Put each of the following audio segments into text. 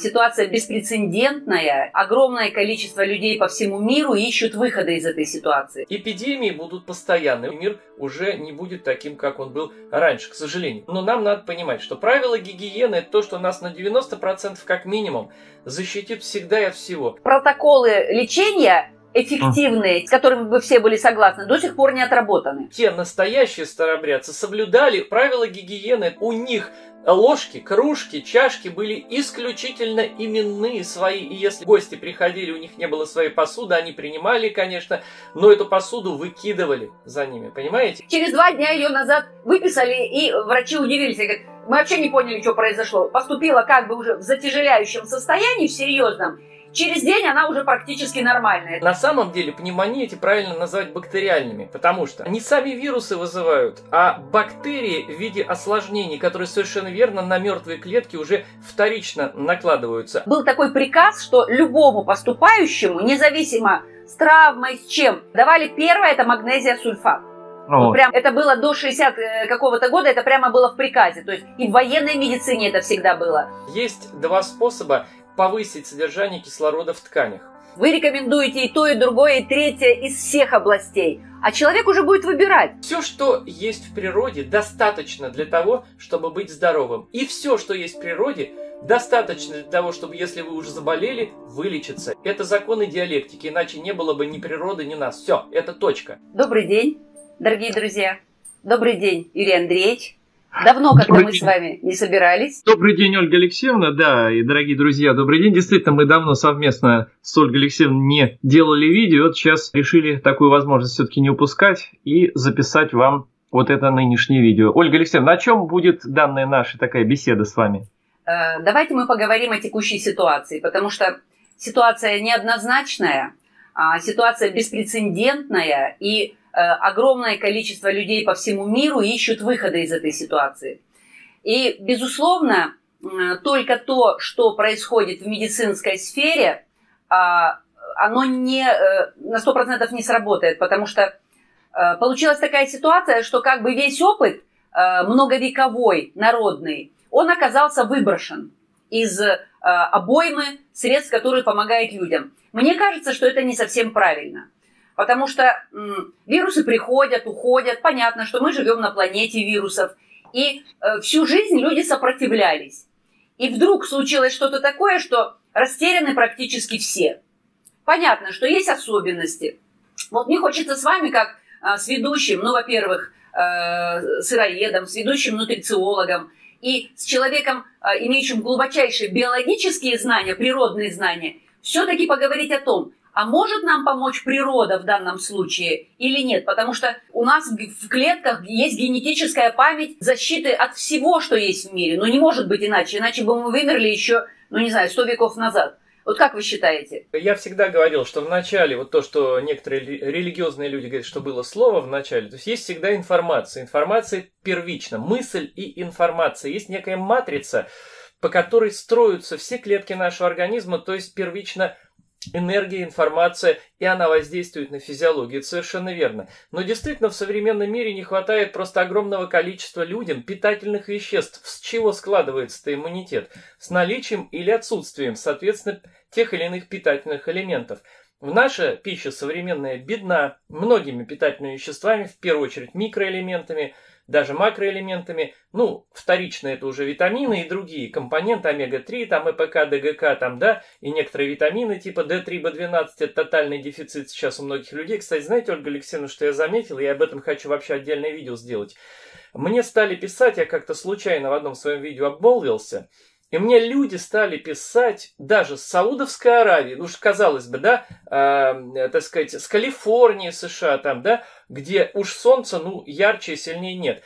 Ситуация беспрецедентная. Огромное количество людей по всему миру ищут выхода из этой ситуации. Эпидемии будут постоянны. Мир уже не будет таким, как он был раньше, к сожалению. Но нам надо понимать, что правила гигиены – это то, что нас на 90% как минимум защитит всегда и от всего. Протоколы лечения эффективные, с которыми бы все были согласны, до сих пор не отработаны. Те настоящие старобрядцы соблюдали правила гигиены. У них ложки, кружки, чашки были исключительно именные свои. И если гости приходили, у них не было своей посуды, они принимали, конечно, но эту посуду выкидывали за ними, понимаете? Через два дня ее назад выписали, и врачи удивились. Говорят, мы вообще не поняли, что произошло. Поступила как бы уже в затяжеляющем состоянии, в серьезном, через день она уже практически нормальная. На самом деле пневмонии эти правильно назвать бактериальными, потому что не сами вирусы вызывают, а бактерии в виде осложнений, которые совершенно верно на мертвые клетки уже вторично накладываются. Был такой приказ, что любому поступающему, независимо с травмой, с чем, давали первое, это магнезия сульфат. Вот прям это было до 60 э, какого-то года, это прямо было в приказе. То есть и в военной медицине это всегда было. Есть два способа повысить содержание кислорода в тканях. Вы рекомендуете и то, и другое, и третье из всех областей. А человек уже будет выбирать. Все, что есть в природе, достаточно для того, чтобы быть здоровым. И все, что есть в природе, достаточно для того, чтобы, если вы уже заболели, вылечиться. Это законы диалектики, иначе не было бы ни природы, ни нас. Все, это точка. Добрый день, дорогие друзья. Добрый день, Юрий Андреевич. Давно как-то мы день. с вами не собирались. Добрый день, Ольга Алексеевна, да, и дорогие друзья, добрый день. Действительно, мы давно совместно с Ольгой Алексеевной не делали видео, вот сейчас решили такую возможность все-таки не упускать и записать вам вот это нынешнее видео. Ольга Алексеевна, о чем будет данная наша такая беседа с вами? Э, давайте мы поговорим о текущей ситуации, потому что ситуация неоднозначная, а ситуация беспрецедентная, и огромное количество людей по всему миру ищут выхода из этой ситуации. И, безусловно, только то, что происходит в медицинской сфере, а, оно не, э, на 100% не сработает, потому что э, получилась такая ситуация, что как бы весь опыт многовековой, народный, он оказался выброшен из обоймы средств, которые помогают людям. Мне кажется, что это не совсем правильно. Потому что вирусы приходят, уходят. Понятно, что мы живем на планете вирусов. И э, всю жизнь люди сопротивлялись. И вдруг случилось что-то такое, что растеряны практически все. Понятно, что есть особенности. Вот мне хочется с вами, как э, с ведущим, ну, во-первых, э, сыроедом, с ведущим нутрициологом и с человеком, э, имеющим глубочайшие биологические знания, природные знания, все-таки поговорить о том, а может нам помочь природа в данном случае или нет? Потому что у нас в клетках есть генетическая память защиты от всего, что есть в мире. Но не может быть иначе, иначе бы мы вымерли еще, ну не знаю, сто веков назад. Вот как вы считаете? Я всегда говорил, что в начале, вот то, что некоторые религиозные люди говорят, что было слово в начале, то есть есть всегда информация. Информация первична. Мысль и информация. Есть некая матрица, по которой строятся все клетки нашего организма, то есть первично энергия, информация, и она воздействует на физиологию. Это совершенно верно. Но действительно в современном мире не хватает просто огромного количества людям питательных веществ. С чего складывается иммунитет? С наличием или отсутствием, соответственно, тех или иных питательных элементов. Наша пища современная бедна многими питательными веществами, в первую очередь микроэлементами – даже макроэлементами. Ну, вторично это уже витамины и другие компоненты омега-3, там ЭПК, ДГК, там, да, и некоторые витамины типа D3, B12, это тотальный дефицит сейчас у многих людей. Кстати, знаете, Ольга Алексеевна, что я заметил, я об этом хочу вообще отдельное видео сделать. Мне стали писать, я как-то случайно в одном своем видео обмолвился, и мне люди стали писать даже с Саудовской Аравии, ну, казалось бы, да, э, так сказать, с Калифорнии, США, там, да, где уж солнца, ну, ярче и сильнее нет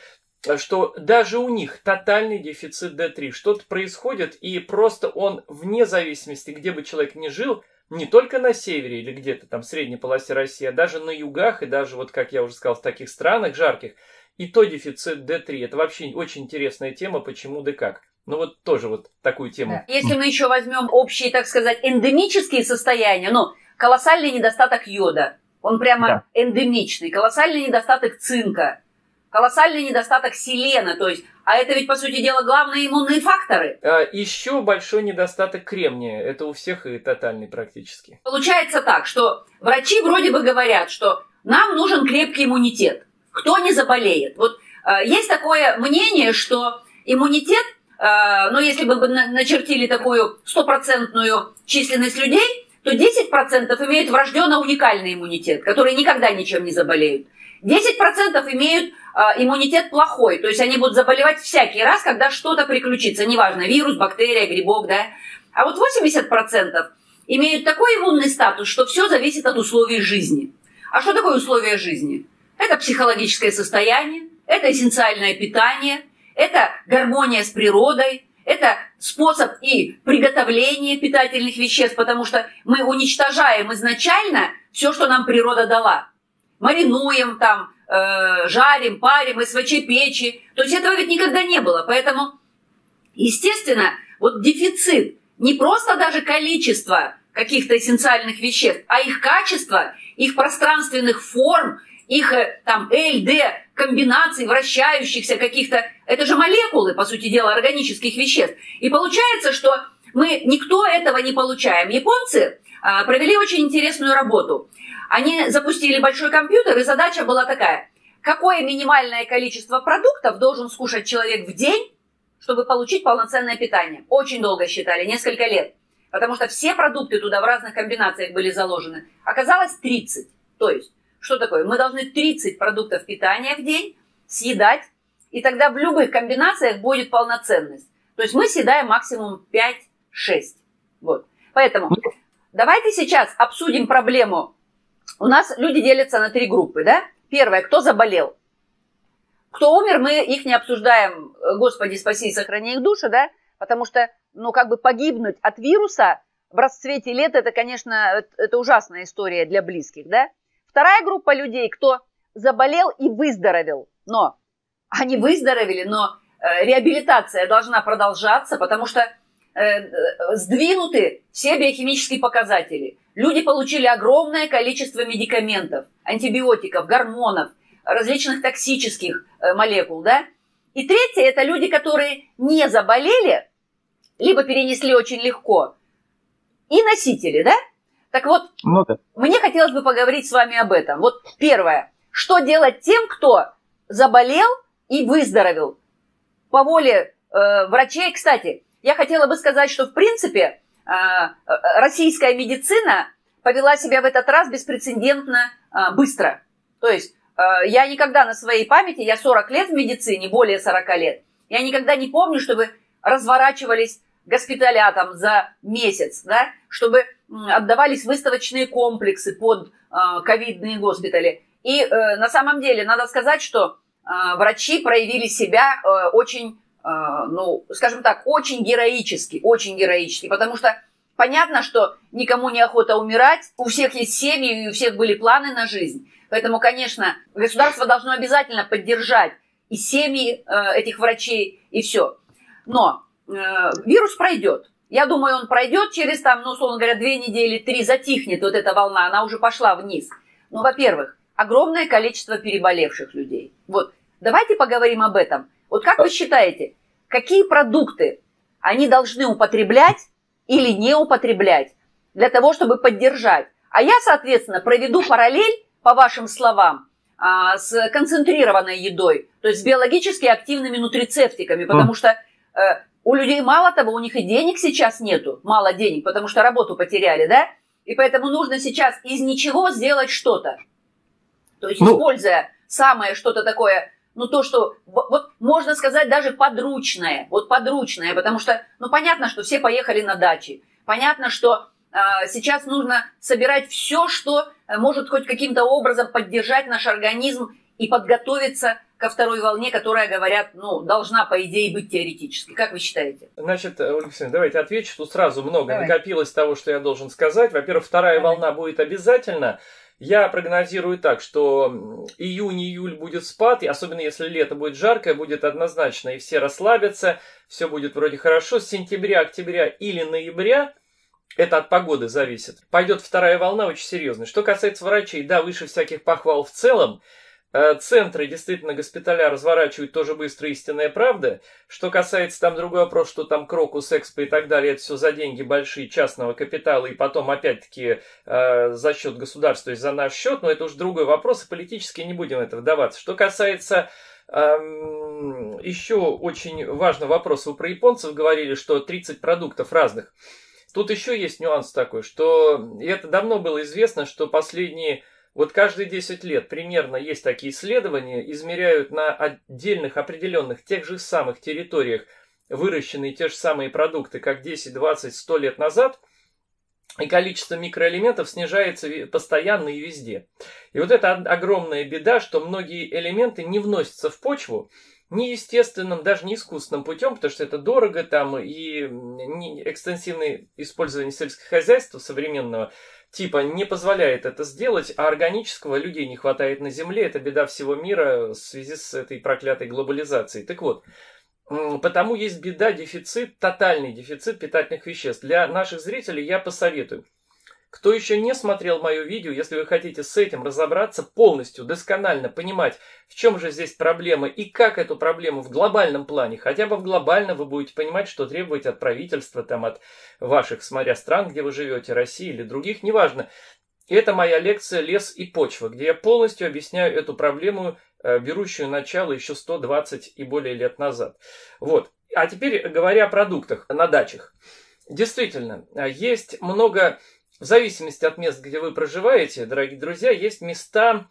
что даже у них тотальный дефицит D3. Что-то происходит, и просто он, вне зависимости, где бы человек ни жил, не только на севере или где-то там в средней полосе России, а даже на югах и даже, вот как я уже сказал, в таких странах жарких, и то дефицит D3. Это вообще очень интересная тема, почему да как. Ну вот тоже вот такую тему. Да. Если мы еще возьмем общие, так сказать, эндемические состояния, ну, колоссальный недостаток йода, он прямо да. эндемичный, колоссальный недостаток цинка, колоссальный недостаток селена, то есть, а это ведь, по сути дела, главные иммунные факторы. А еще большой недостаток кремния. Это у всех и тотальный практически. Получается так, что врачи вроде бы говорят, что нам нужен крепкий иммунитет. Кто не заболеет? Вот э, есть такое мнение, что иммунитет, ну, если бы начертили такую стопроцентную численность людей, то 10% имеют врожденно уникальный иммунитет, которые никогда ничем не заболеют. 10% имеют э, иммунитет плохой, то есть они будут заболевать всякий раз, когда что-то приключится, неважно, вирус, бактерия, грибок, да. А вот 80% имеют такой иммунный статус, что все зависит от условий жизни. А что такое условия жизни? Это психологическое состояние, это эссенциальное питание, это гармония с природой, это способ и приготовления питательных веществ, потому что мы уничтожаем изначально все, что нам природа дала. Маринуем там, э, жарим, парим, СВЧ печи. То есть этого ведь никогда не было. Поэтому, естественно, вот дефицит не просто даже количество каких-то эссенциальных веществ, а их качество, их пространственных форм, их э, там ЛД комбинаций, вращающихся каких-то, это же молекулы, по сути дела, органических веществ. И получается, что мы никто этого не получаем. Японцы а, провели очень интересную работу. Они запустили большой компьютер, и задача была такая. Какое минимальное количество продуктов должен скушать человек в день, чтобы получить полноценное питание? Очень долго считали, несколько лет. Потому что все продукты туда в разных комбинациях были заложены. Оказалось 30. То есть что такое? Мы должны 30 продуктов питания в день съедать, и тогда в любых комбинациях будет полноценность. То есть мы съедаем максимум 5-6. Вот. Поэтому давайте сейчас обсудим проблему. У нас люди делятся на три группы, да? Первое, кто заболел. Кто умер, мы их не обсуждаем, Господи, спаси и сохрани их души, да? Потому что, ну, как бы погибнуть от вируса в расцвете лет, это, конечно, это ужасная история для близких, да? Вторая группа людей, кто заболел и выздоровел, но они выздоровели, но э, реабилитация должна продолжаться, потому что э, сдвинуты все биохимические показатели. Люди получили огромное количество медикаментов, антибиотиков, гормонов, различных токсических э, молекул, да? И третье – это люди, которые не заболели, либо перенесли очень легко, и носители, да? Так вот, ну, да. мне хотелось бы поговорить с вами об этом. Вот первое. Что делать тем, кто заболел и выздоровел? По воле э, врачей, кстати, я хотела бы сказать, что в принципе э, э российская медицина повела себя в этот раз беспрецедентно э, быстро. То есть э, я никогда на своей памяти, я 40 лет в медицине, более 40 лет, я никогда не помню, чтобы разворачивались госпиталя там за месяц, да, чтобы отдавались выставочные комплексы под а, ковидные госпитали. И э, на самом деле надо сказать, что э, врачи проявили себя э, очень, э, ну, скажем так, очень героически, очень героически, потому что понятно, что никому не охота умирать, у всех есть семьи, и у всех были планы на жизнь. Поэтому, конечно, государство должно обязательно поддержать и семьи э, этих врачей, и все. Но вирус пройдет. Я думаю, он пройдет через там, ну, условно говоря, две недели, три, затихнет вот эта волна, она уже пошла вниз. Ну, во-первых, огромное количество переболевших людей. Вот, давайте поговорим об этом. Вот как вы считаете, какие продукты они должны употреблять или не употреблять для того, чтобы поддержать? А я, соответственно, проведу параллель, по вашим словам, а, с концентрированной едой, то есть с биологически активными нутрицептиками, потому что э, у людей мало того, у них и денег сейчас нету, мало денег, потому что работу потеряли, да? И поэтому нужно сейчас из ничего сделать что-то. То есть, ну, используя самое что-то такое, ну, то, что, вот, можно сказать, даже подручное, вот подручное, потому что, ну, понятно, что все поехали на дачи, понятно, что э, сейчас нужно собирать все, что может хоть каким-то образом поддержать наш организм и подготовиться ко второй волне, которая, говорят, ну, должна, по идее, быть теоретически. Как вы считаете? Значит, Ольга давайте отвечу. Тут сразу много Давай. накопилось того, что я должен сказать. Во-первых, вторая Давай. волна будет обязательно. Я прогнозирую так, что июнь-июль будет спад, и особенно если лето будет жаркое, будет однозначно, и все расслабятся, все будет вроде хорошо. С сентября, октября или ноября это от погоды зависит. Пойдет вторая волна очень серьезная. Что касается врачей, да, выше всяких похвал в целом. Э, центры действительно госпиталя разворачивают тоже быстро истинная правда. Что касается там другой вопрос, что там Крокус, Экспо и так далее, это все за деньги большие частного капитала и потом опять-таки э, за счет государства, есть за наш счет, но это уже другой вопрос, и политически не будем это вдаваться. Что касается эм, еще очень важный вопрос. Вы про японцев говорили, что 30 продуктов разных. Тут еще есть нюанс такой, что и это давно было известно, что последние вот каждые 10 лет примерно есть такие исследования, измеряют на отдельных определенных тех же самых территориях выращенные те же самые продукты, как 10, 20, 100 лет назад, и количество микроэлементов снижается постоянно и везде. И вот это огромная беда, что многие элементы не вносятся в почву, не естественным, даже не искусственным путем, потому что это дорого там и экстенсивное использование сельского хозяйства современного типа не позволяет это сделать, а органического людей не хватает на Земле. Это беда всего мира в связи с этой проклятой глобализацией. Так вот, потому есть беда, дефицит, тотальный дефицит питательных веществ. Для наших зрителей я посоветую – кто еще не смотрел мое видео, если вы хотите с этим разобраться полностью, досконально понимать, в чем же здесь проблема и как эту проблему в глобальном плане, хотя бы в глобальном вы будете понимать, что требовать от правительства, там, от ваших, смотря стран, где вы живете, России или других, неважно. Это моя лекция «Лес и почва», где я полностью объясняю эту проблему, э, берущую начало еще 120 и более лет назад. Вот. А теперь говоря о продуктах на дачах. Действительно, э, есть много в зависимости от мест, где вы проживаете, дорогие друзья, есть места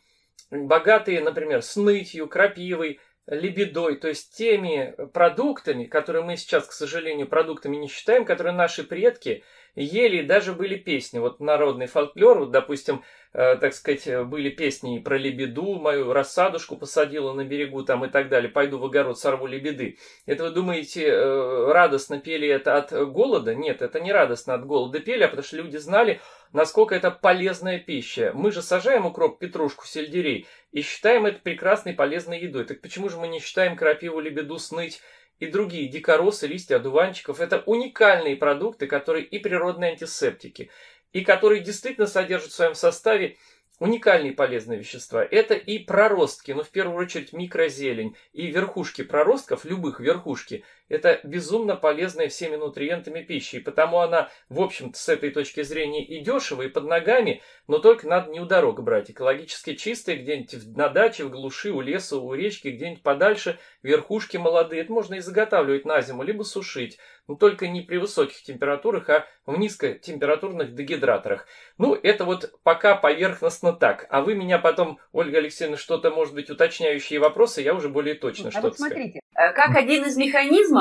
богатые, например, снытью, крапивой, лебедой, то есть теми продуктами, которые мы сейчас, к сожалению, продуктами не считаем, которые наши предки ели, даже были песни. Вот народный фольклор, вот, допустим, э, так сказать, были песни про лебеду, мою рассадушку посадила на берегу там и так далее, пойду в огород, сорву лебеды. Это вы думаете, э, радостно пели это от голода? Нет, это не радостно от голода пели, а потому что люди знали, насколько это полезная пища. Мы же сажаем укроп, петрушку, сельдерей и считаем это прекрасной полезной едой. Так почему же мы не считаем крапиву, лебеду, сныть и другие дикоросы, листья одуванчиков – это уникальные продукты, которые и природные антисептики, и которые действительно содержат в своем составе уникальные полезные вещества. Это и проростки, но ну, в первую очередь микрозелень, и верхушки проростков, любых верхушки, это безумно полезная всеми нутриентами пищи, и потому она, в общем-то, с этой точки зрения и дешево, и под ногами, но только надо не у дорог брать. Экологически чистые, где-нибудь на даче, в глуши, у леса, у речки, где-нибудь подальше, верхушки молодые. Это можно и заготавливать на зиму, либо сушить. Но только не при высоких температурах, а в низкотемпературных дегидраторах. Ну, это вот пока поверхностно так. А вы меня потом, Ольга Алексеевна, что-то, может быть, уточняющие вопросы, я уже более точно а что-то вот смотрите, скажу. как один из механизмов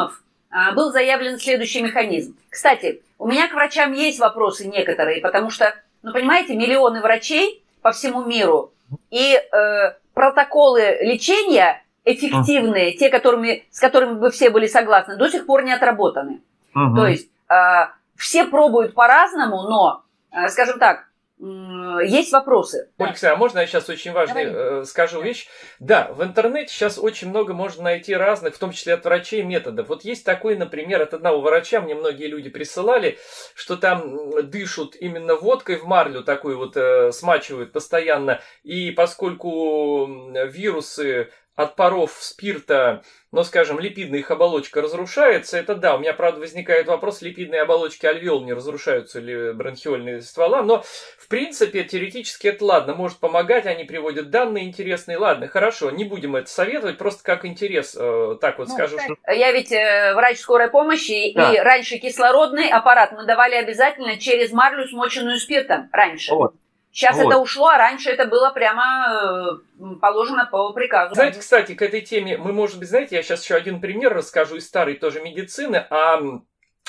а, был заявлен следующий механизм. Кстати, у меня к врачам есть вопросы некоторые, потому что ну, понимаете, миллионы врачей по всему миру, и э, протоколы лечения эффективные, те, которыми, с которыми бы все были согласны, до сих пор не отработаны. Угу. То есть э, все пробуют по-разному, но, э, скажем так, есть вопросы. Ольга, а можно я сейчас очень важный э, скажу вещь? Да, в интернете сейчас очень много можно найти разных, в том числе от врачей, методов. Вот есть такой, например, от одного врача, мне многие люди присылали, что там дышат именно водкой в марлю, такую вот э, смачивают постоянно, и поскольку вирусы от паров спирта, но, скажем, липидная их оболочка разрушается, это да, у меня, правда, возникает вопрос, липидные оболочки альвеол не разрушаются или бронхиольные ствола, но, в принципе, теоретически это ладно, может помогать, они приводят данные интересные, ладно, хорошо, не будем это советовать, просто как интерес, э, так вот ну, скажу. Что... Я ведь э, врач скорой помощи, да. и раньше кислородный аппарат мы давали обязательно через марлю, смоченную спиртом, раньше. Вот. Сейчас вот. это ушло, а раньше это было прямо э, положено по приказу. Знаете, кстати, к этой теме мы, может быть, знаете, я сейчас еще один пример расскажу из старой тоже медицины, а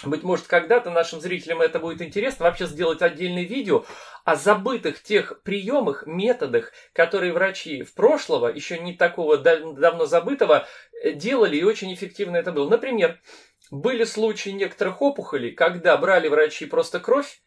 быть может, когда-то нашим зрителям это будет интересно вообще сделать отдельное видео о забытых тех приемах, методах, которые врачи в прошлого, еще не такого давно забытого, э, делали, и очень эффективно это было. Например, были случаи некоторых опухолей, когда брали врачи просто кровь,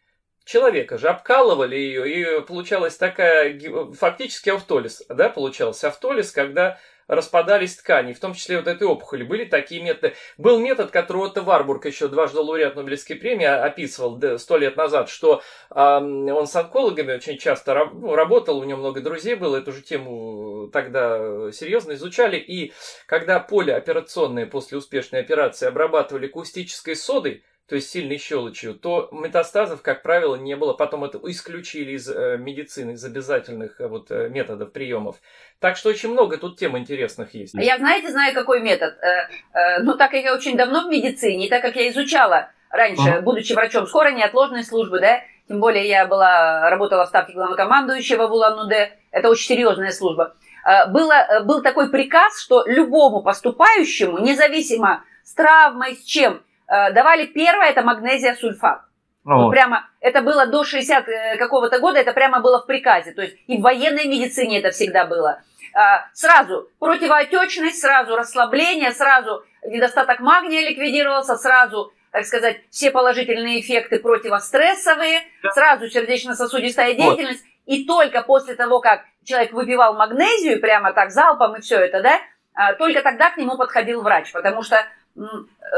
человека же, обкалывали ее, и получалась такая, фактически автолиз, да, получался автолиз, когда распадались ткани, в том числе вот этой опухоли. Были такие методы. Был метод, который Отто Варбург, еще дважды лауреат Нобелевской премии, описывал сто лет назад, что э, он с онкологами очень часто ну, работал, у него много друзей было, эту же тему тогда серьезно изучали, и когда поле операционное после успешной операции обрабатывали кустической содой, то есть сильной щелочью, то метастазов, как правило, не было. Потом это исключили из э, медицины, из обязательных э, вот, э, методов, приемов. Так что очень много тут тем интересных есть. Я, знаете, знаю, какой метод. Э, э, ну, так как я очень давно в медицине, и так как я изучала раньше, ага. будучи врачом скорой неотложной службы, да, тем более я была, работала в ставке главнокомандующего в Улан-Удэ, это очень серьезная служба. Э, было, был такой приказ, что любому поступающему, независимо с травмой, с чем, давали первое, это магнезия сульфат. Вот прямо, это было до 60 э, какого-то года, это прямо было в приказе. То есть и в военной медицине это всегда было. А, сразу противоотечность, сразу расслабление, сразу недостаток магния ликвидировался, сразу, так сказать, все положительные эффекты противострессовые, сразу сердечно-сосудистая деятельность. Вот. И только после того, как человек выпивал магнезию, прямо так залпом и все это, да, а, только тогда к нему подходил врач, потому что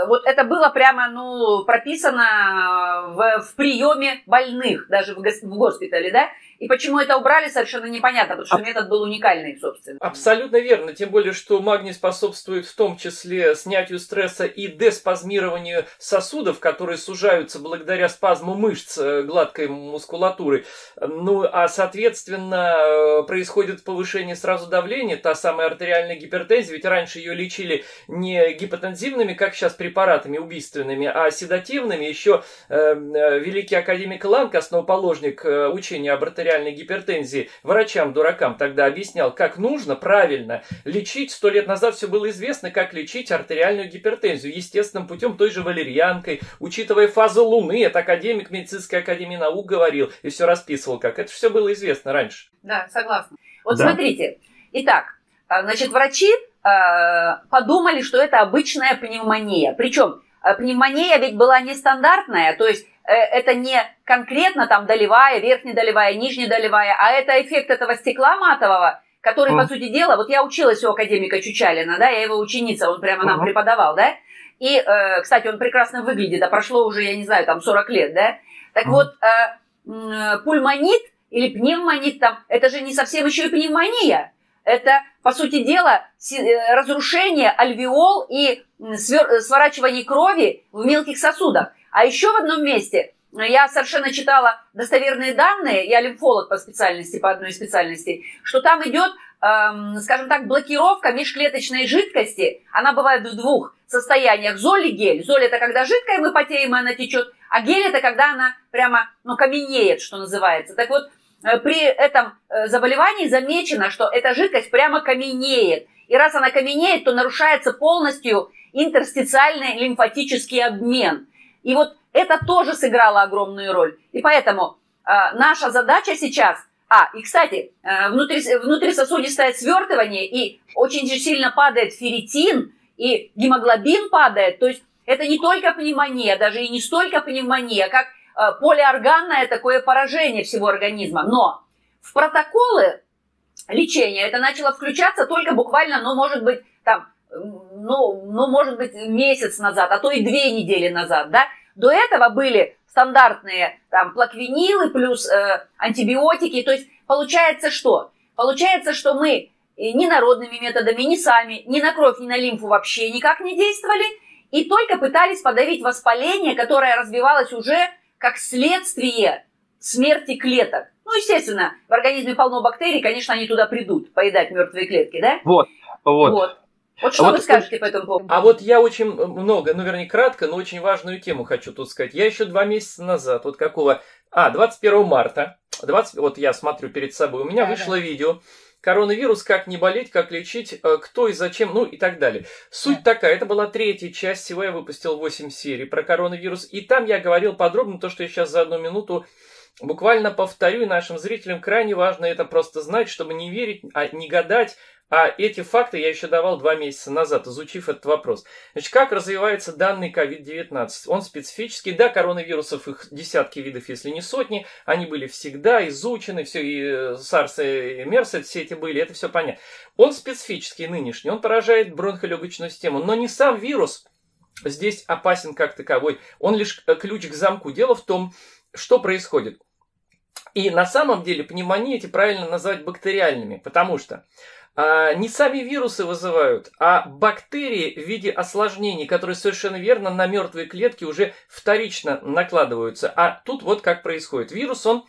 вот это было прямо, ну, прописано в, в приеме больных, даже в, в госпитале, да, и почему это убрали, совершенно непонятно, потому что а... метод был уникальный, собственно. Абсолютно верно. Тем более, что магний способствует в том числе снятию стресса и деспазмированию сосудов, которые сужаются благодаря спазму мышц э, гладкой мускулатуры. Ну, а соответственно э, происходит повышение сразу давления, та самая артериальная гипертензия, ведь раньше ее лечили не гипотензивными, как сейчас, препаратами убийственными, а седативными. Еще э, э великий академик Ланг, основоположник э, учения об артериальной гипертензии врачам-дуракам тогда объяснял, как нужно правильно лечить. Сто лет назад все было известно, как лечить артериальную гипертензию. Естественным путем, той же валерьянкой, учитывая фазу Луны. Это академик медицинской академии наук говорил и все расписывал, как. Это все было известно раньше. Да, согласна. Вот да. смотрите. Итак, а, значит, врачи подумали, что это обычная пневмония. Причем э, пневмония ведь была нестандартная, то есть Э, это не конкретно там долевая, верхнедолевая, нижнедолевая, а это эффект этого стекла матового, который, mm. по сути дела, вот я училась у академика Чучалина, да, я его ученица, он прямо нам mm-hmm. преподавал, да, и, э, кстати, он прекрасно выглядит, а прошло уже, я не знаю, там 40 лет, да, так mm-hmm. вот, э, пульмонит или пневмонит там, это же не совсем еще и пневмония, это, по сути дела, э, разрушение альвеол и сворачивание крови в мелких сосудах. А еще в одном месте я совершенно читала достоверные данные, я лимфолог по специальности, по одной из специальностей, что там идет, эм, скажем так, блокировка межклеточной жидкости. Она бывает в двух состояниях. Золь и гель. Золь это когда жидкая, мы потеем, и она течет. А гель это когда она прямо, ну, каменеет, что называется. Так вот, э, при этом э, заболевании замечено, что эта жидкость прямо каменеет. И раз она каменеет, то нарушается полностью интерстициальный лимфатический обмен – и вот это тоже сыграло огромную роль. И поэтому э, наша задача сейчас... А, и, кстати, э, внутри, внутрисосудистое свертывание, и очень сильно падает ферритин, и гемоглобин падает. То есть это не только пневмония, даже и не столько пневмония, как э, полиорганное такое поражение всего организма. Но в протоколы лечения это начало включаться только буквально, ну, может быть, там, ну, ну, может быть, месяц назад, а то и две недели назад, да. До этого были стандартные там плаквинилы плюс э, антибиотики. То есть получается что? Получается, что мы ни народными методами, ни сами, ни на кровь, ни на лимфу вообще никак не действовали, и только пытались подавить воспаление, которое развивалось уже как следствие смерти клеток. Ну, естественно, в организме полно бактерий, конечно, они туда придут, поедать мертвые клетки, да? Вот, вот. вот. Вот что а вы вот, скажете по этому поводу? А вот я очень много, ну, вернее, кратко, но очень важную тему хочу тут сказать. Я еще два месяца назад, вот какого... А, 21 марта, 20, вот я смотрю перед собой, у меня да, вышло да. видео коронавирус, как не болеть, как лечить, э, кто и зачем, ну и так далее. Суть такая, это была третья часть, всего я выпустил 8 серий про коронавирус, и там я говорил подробно то, что я сейчас за одну минуту буквально повторю, и нашим зрителям крайне важно это просто знать, чтобы не верить, а не гадать, А эти факты я еще давал два месяца назад, изучив этот вопрос. Значит, как развивается данный COVID-19? Он специфический. Да, коронавирусов их десятки видов, если не сотни. Они были всегда изучены, все, и SARS, и MERS, все эти были, это все понятно. Он специфический нынешний, он поражает бронхолегочную систему, но не сам вирус здесь опасен как таковой. Он лишь ключ к замку. Дело в том, что происходит. И на самом деле пневмонии эти правильно назвать бактериальными, потому что а, не сами вирусы вызывают, а бактерии в виде осложнений, которые совершенно верно на мертвые клетки уже вторично накладываются. А тут вот как происходит. Вирус, он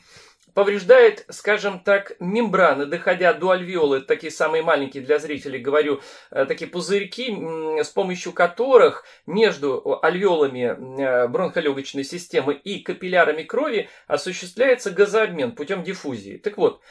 повреждает, скажем так, мембраны, доходя до альвеолы, такие самые маленькие для зрителей, говорю, э, такие пузырьки, с помощью которых между альвеолами э, бронхолегочной системы и капиллярами крови осуществляется газообмен путем диффузии. Так вот,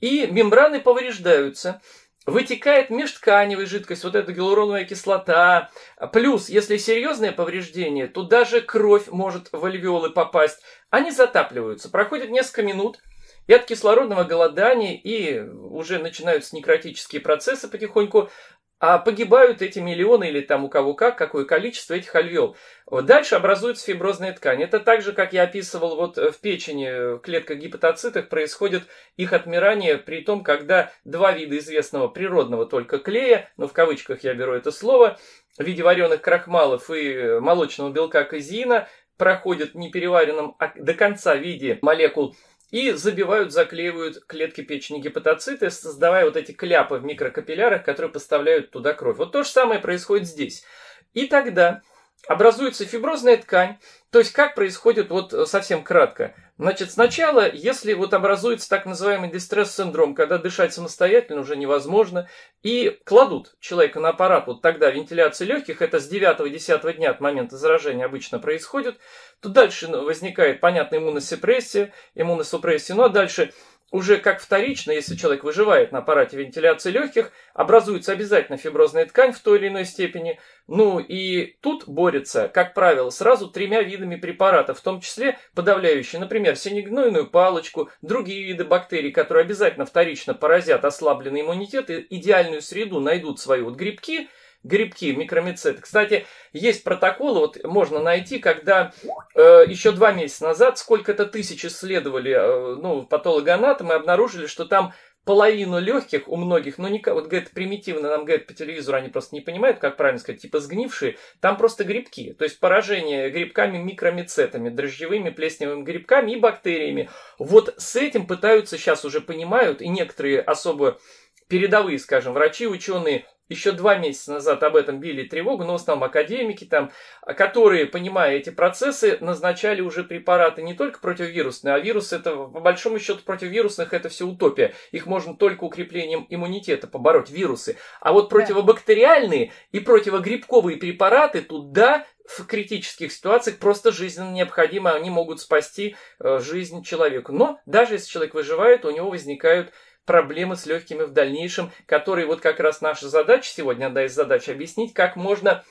и мембраны повреждаются, вытекает межтканевая жидкость, вот эта гиалуроновая кислота. Плюс, если серьезное повреждение, то даже кровь может в альвеолы попасть. Они затапливаются. Проходит несколько минут, и от кислородного голодания, и уже начинаются некротические процессы потихоньку, а погибают эти миллионы или там у кого как, какое количество этих альвеол. Дальше образуется фиброзная ткань. Это так же, как я описывал вот в печени, в клетках происходит их отмирание, при том, когда два вида известного природного только клея, но в кавычках я беру это слово, в виде вареных крахмалов и молочного белка казеина проходят в непереваренном а до конца виде молекул и забивают, заклеивают клетки печени гепатоциты, создавая вот эти кляпы в микрокапиллярах, которые поставляют туда кровь. Вот то же самое происходит здесь. И тогда образуется фиброзная ткань. То есть как происходит, вот совсем кратко. Значит, сначала, если вот образуется так называемый дистресс-синдром, когда дышать самостоятельно уже невозможно, и кладут человека на аппарат, вот тогда вентиляция легких, это с 9-10 дня от момента заражения обычно происходит, то дальше возникает, понятно, иммуносупрессия, иммуносупрессия, ну а дальше уже как вторично, если человек выживает на аппарате вентиляции легких, образуется обязательно фиброзная ткань в той или иной степени. Ну и тут борется, как правило, сразу тремя видами препаратов, в том числе подавляющие, например, синегнойную палочку, другие виды бактерий, которые обязательно вторично поразят ослабленный иммунитет и идеальную среду найдут свои вот грибки, грибки, микромицеты. Кстати, есть протоколы, вот можно найти, когда э, еще два месяца назад сколько-то тысяч исследовали э, ну, патологоанатомы, обнаружили, что там половину легких у многих, ну, не, вот, говорят, примитивно нам говорят по телевизору, они просто не понимают, как правильно сказать, типа сгнившие, там просто грибки, то есть поражение грибками микромицетами, дрожжевыми плесневыми грибками и бактериями. Вот с этим пытаются сейчас уже понимают, и некоторые особо передовые, скажем, врачи, ученые еще два месяца назад об этом били тревогу, но в основном академики там, которые, понимая эти процессы, назначали уже препараты не только противовирусные, а вирус это, по большому счету, противовирусных это все утопия. Их можно только укреплением иммунитета побороть, вирусы. А вот противобактериальные и противогрибковые препараты туда в критических ситуациях просто жизненно необходимо, они могут спасти э, жизнь человеку. Но даже если человек выживает, у него возникают проблемы с легкими в дальнейшем, которые вот как раз наша задача сегодня, одна из задач, объяснить, как можно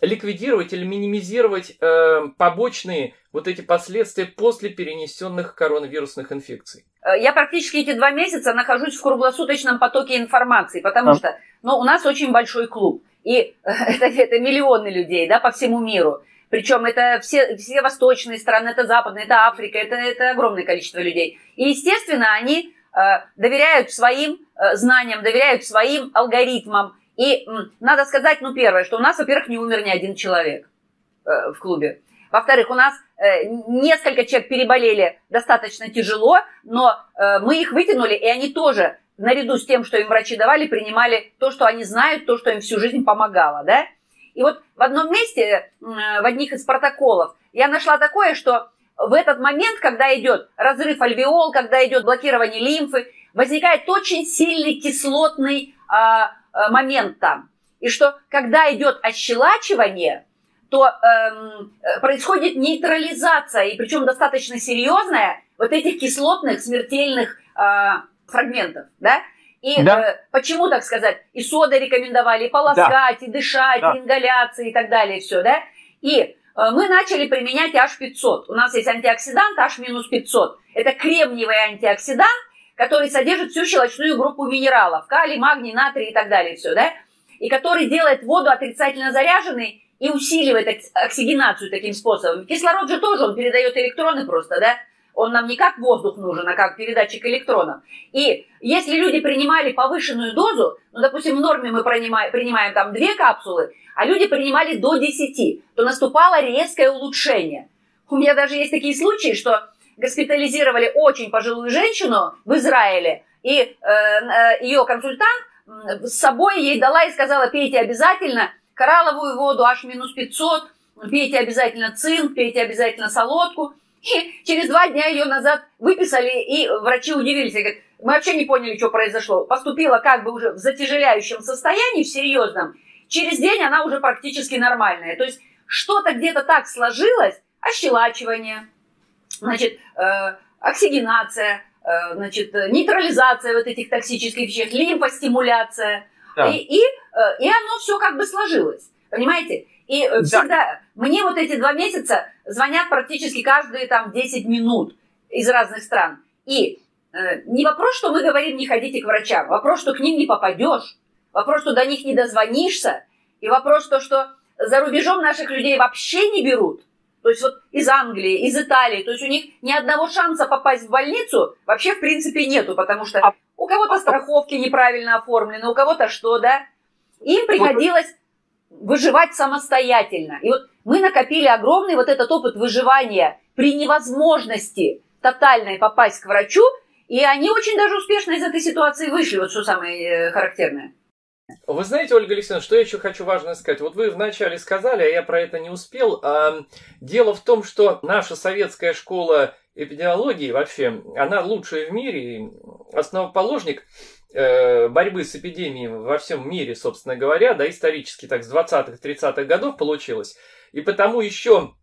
ликвидировать или минимизировать э, побочные вот эти последствия после перенесенных коронавирусных инфекций. Э, я практически эти два месяца нахожусь в круглосуточном потоке информации, потому а. что ну, у нас очень большой клуб, и это, это миллионы людей да, по всему миру. Причем это все, все восточные страны, это западные, это Африка, это, это огромное количество людей. И, естественно, они доверяют своим э, знаниям, доверяют своим алгоритмам. И надо сказать, ну, первое, что у нас, во-первых, не умер ни один человек э, в клубе. Во-вторых, у нас несколько человек переболели достаточно тяжело, но мы их вытянули, и они тоже, наряду с тем, что им врачи давали, принимали то, что они знают, то, что им всю жизнь помогало, да? И вот в одном месте, в одних из протоколов, я нашла такое, что в этот момент, когда идет разрыв альвеол, когда идет блокирование лимфы, возникает очень сильный кислотный а, а, момент там. И что когда идет ощелачивание, то эм, происходит нейтрализация, и причем достаточно серьезная, вот этих кислотных смертельных э, фрагментов, да? И да. Э, почему, так сказать, и соды рекомендовали, и полоскать, да. и дышать, да. и ингаляции, и так далее, все, да? И Э, мы начали применять H500. У нас есть антиоксидант H-500. Это кремниевый антиоксидант, который содержит всю щелочную группу минералов, калий, магний, натрий и так далее, все, да, и который делает воду отрицательно заряженной и усиливает оксигенацию таким способом. Кислород же тоже, он передает электроны просто, да, он нам не как воздух нужен, а как передатчик электронов. И если люди принимали повышенную дозу, ну, допустим, в норме мы принимаем, принимаем там две капсулы, а люди принимали до 10, то наступало резкое улучшение. У меня даже есть такие случаи, что госпитализировали очень пожилую женщину в Израиле, и э, э ее консультант с собой ей дала и сказала, пейте обязательно коралловую воду, аж минус 500, пейте обязательно цинк, пейте обязательно солодку. И через два дня ее назад выписали, и врачи удивились. Говорят, мы вообще не поняли, что произошло. Поступила как бы уже в затяжеляющем состоянии, в серьезном. Через день она уже практически нормальная. То есть что-то где-то так сложилось, ощелачивание, значит, э, оксигенация, э, значит, нейтрализация вот этих токсических веществ, лимфостимуляция. Да. И, и, э, и оно все как бы сложилось. Понимаете? И э, да. всегда, мне вот эти два месяца звонят практически каждые там 10 минут из разных стран. И э, не вопрос, что мы говорим, не ходите к врачам, вопрос, что к ним не попадешь, вопрос, что до них не дозвонишься, и вопрос, то, что за рубежом наших людей вообще не берут. То есть вот из Англии, из Италии, то есть у них ни одного шанса попасть в больницу вообще в принципе нету, потому что а у кого-то страховки неправильно оформлены, у кого-то что, да? Им приходилось выживать самостоятельно. И вот мы накопили огромный вот этот опыт выживания при невозможности тотальной попасть к врачу, и они очень даже успешно из этой ситуации вышли, вот что самое э, характерное. Вы знаете, Ольга Алексеевна, что я еще хочу важно сказать? Вот вы вначале сказали, а я про это не успел. Дело в том, что наша советская школа эпидемиологии вообще, она лучшая в мире, основоположник Э, борьбы с эпидемией во всем мире, собственно говоря, да, исторически так с 20-х, 30-х годов получилось. И потому еще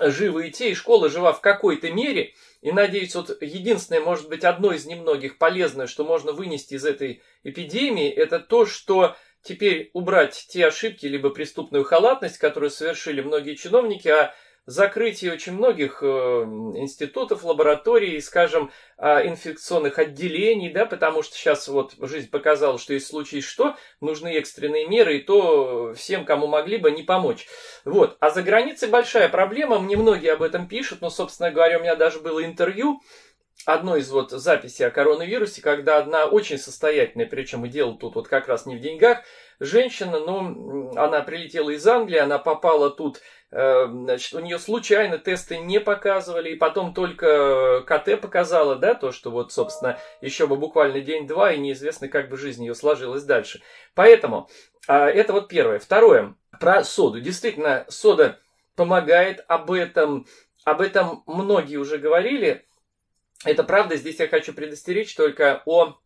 живы и те, и школа жива в какой-то мере. И надеюсь, вот единственное, может быть, одно из немногих полезное, что можно вынести из этой эпидемии, это то, что теперь убрать те ошибки, либо преступную халатность, которую совершили многие чиновники, а закрытие очень многих э, институтов, лабораторий, скажем, э, инфекционных отделений, да, потому что сейчас вот жизнь показала, что если случись что, нужны экстренные меры, и то всем, кому могли бы, не помочь. Вот. А за границей большая проблема, мне многие об этом пишут, но, собственно говоря, у меня даже было интервью, одной из вот записей о коронавирусе, когда одна очень состоятельная, причем и дело тут вот как раз не в деньгах, женщина, но она прилетела из Англии, она попала тут значит, у нее случайно тесты не показывали, и потом только КТ показала, да, то, что вот, собственно, еще бы буквально день-два, и неизвестно, как бы жизнь ее сложилась дальше. Поэтому, а, это вот первое. Второе, про соду. Действительно, сода помогает, об этом, об этом многие уже говорили. Это правда, здесь я хочу предостеречь только о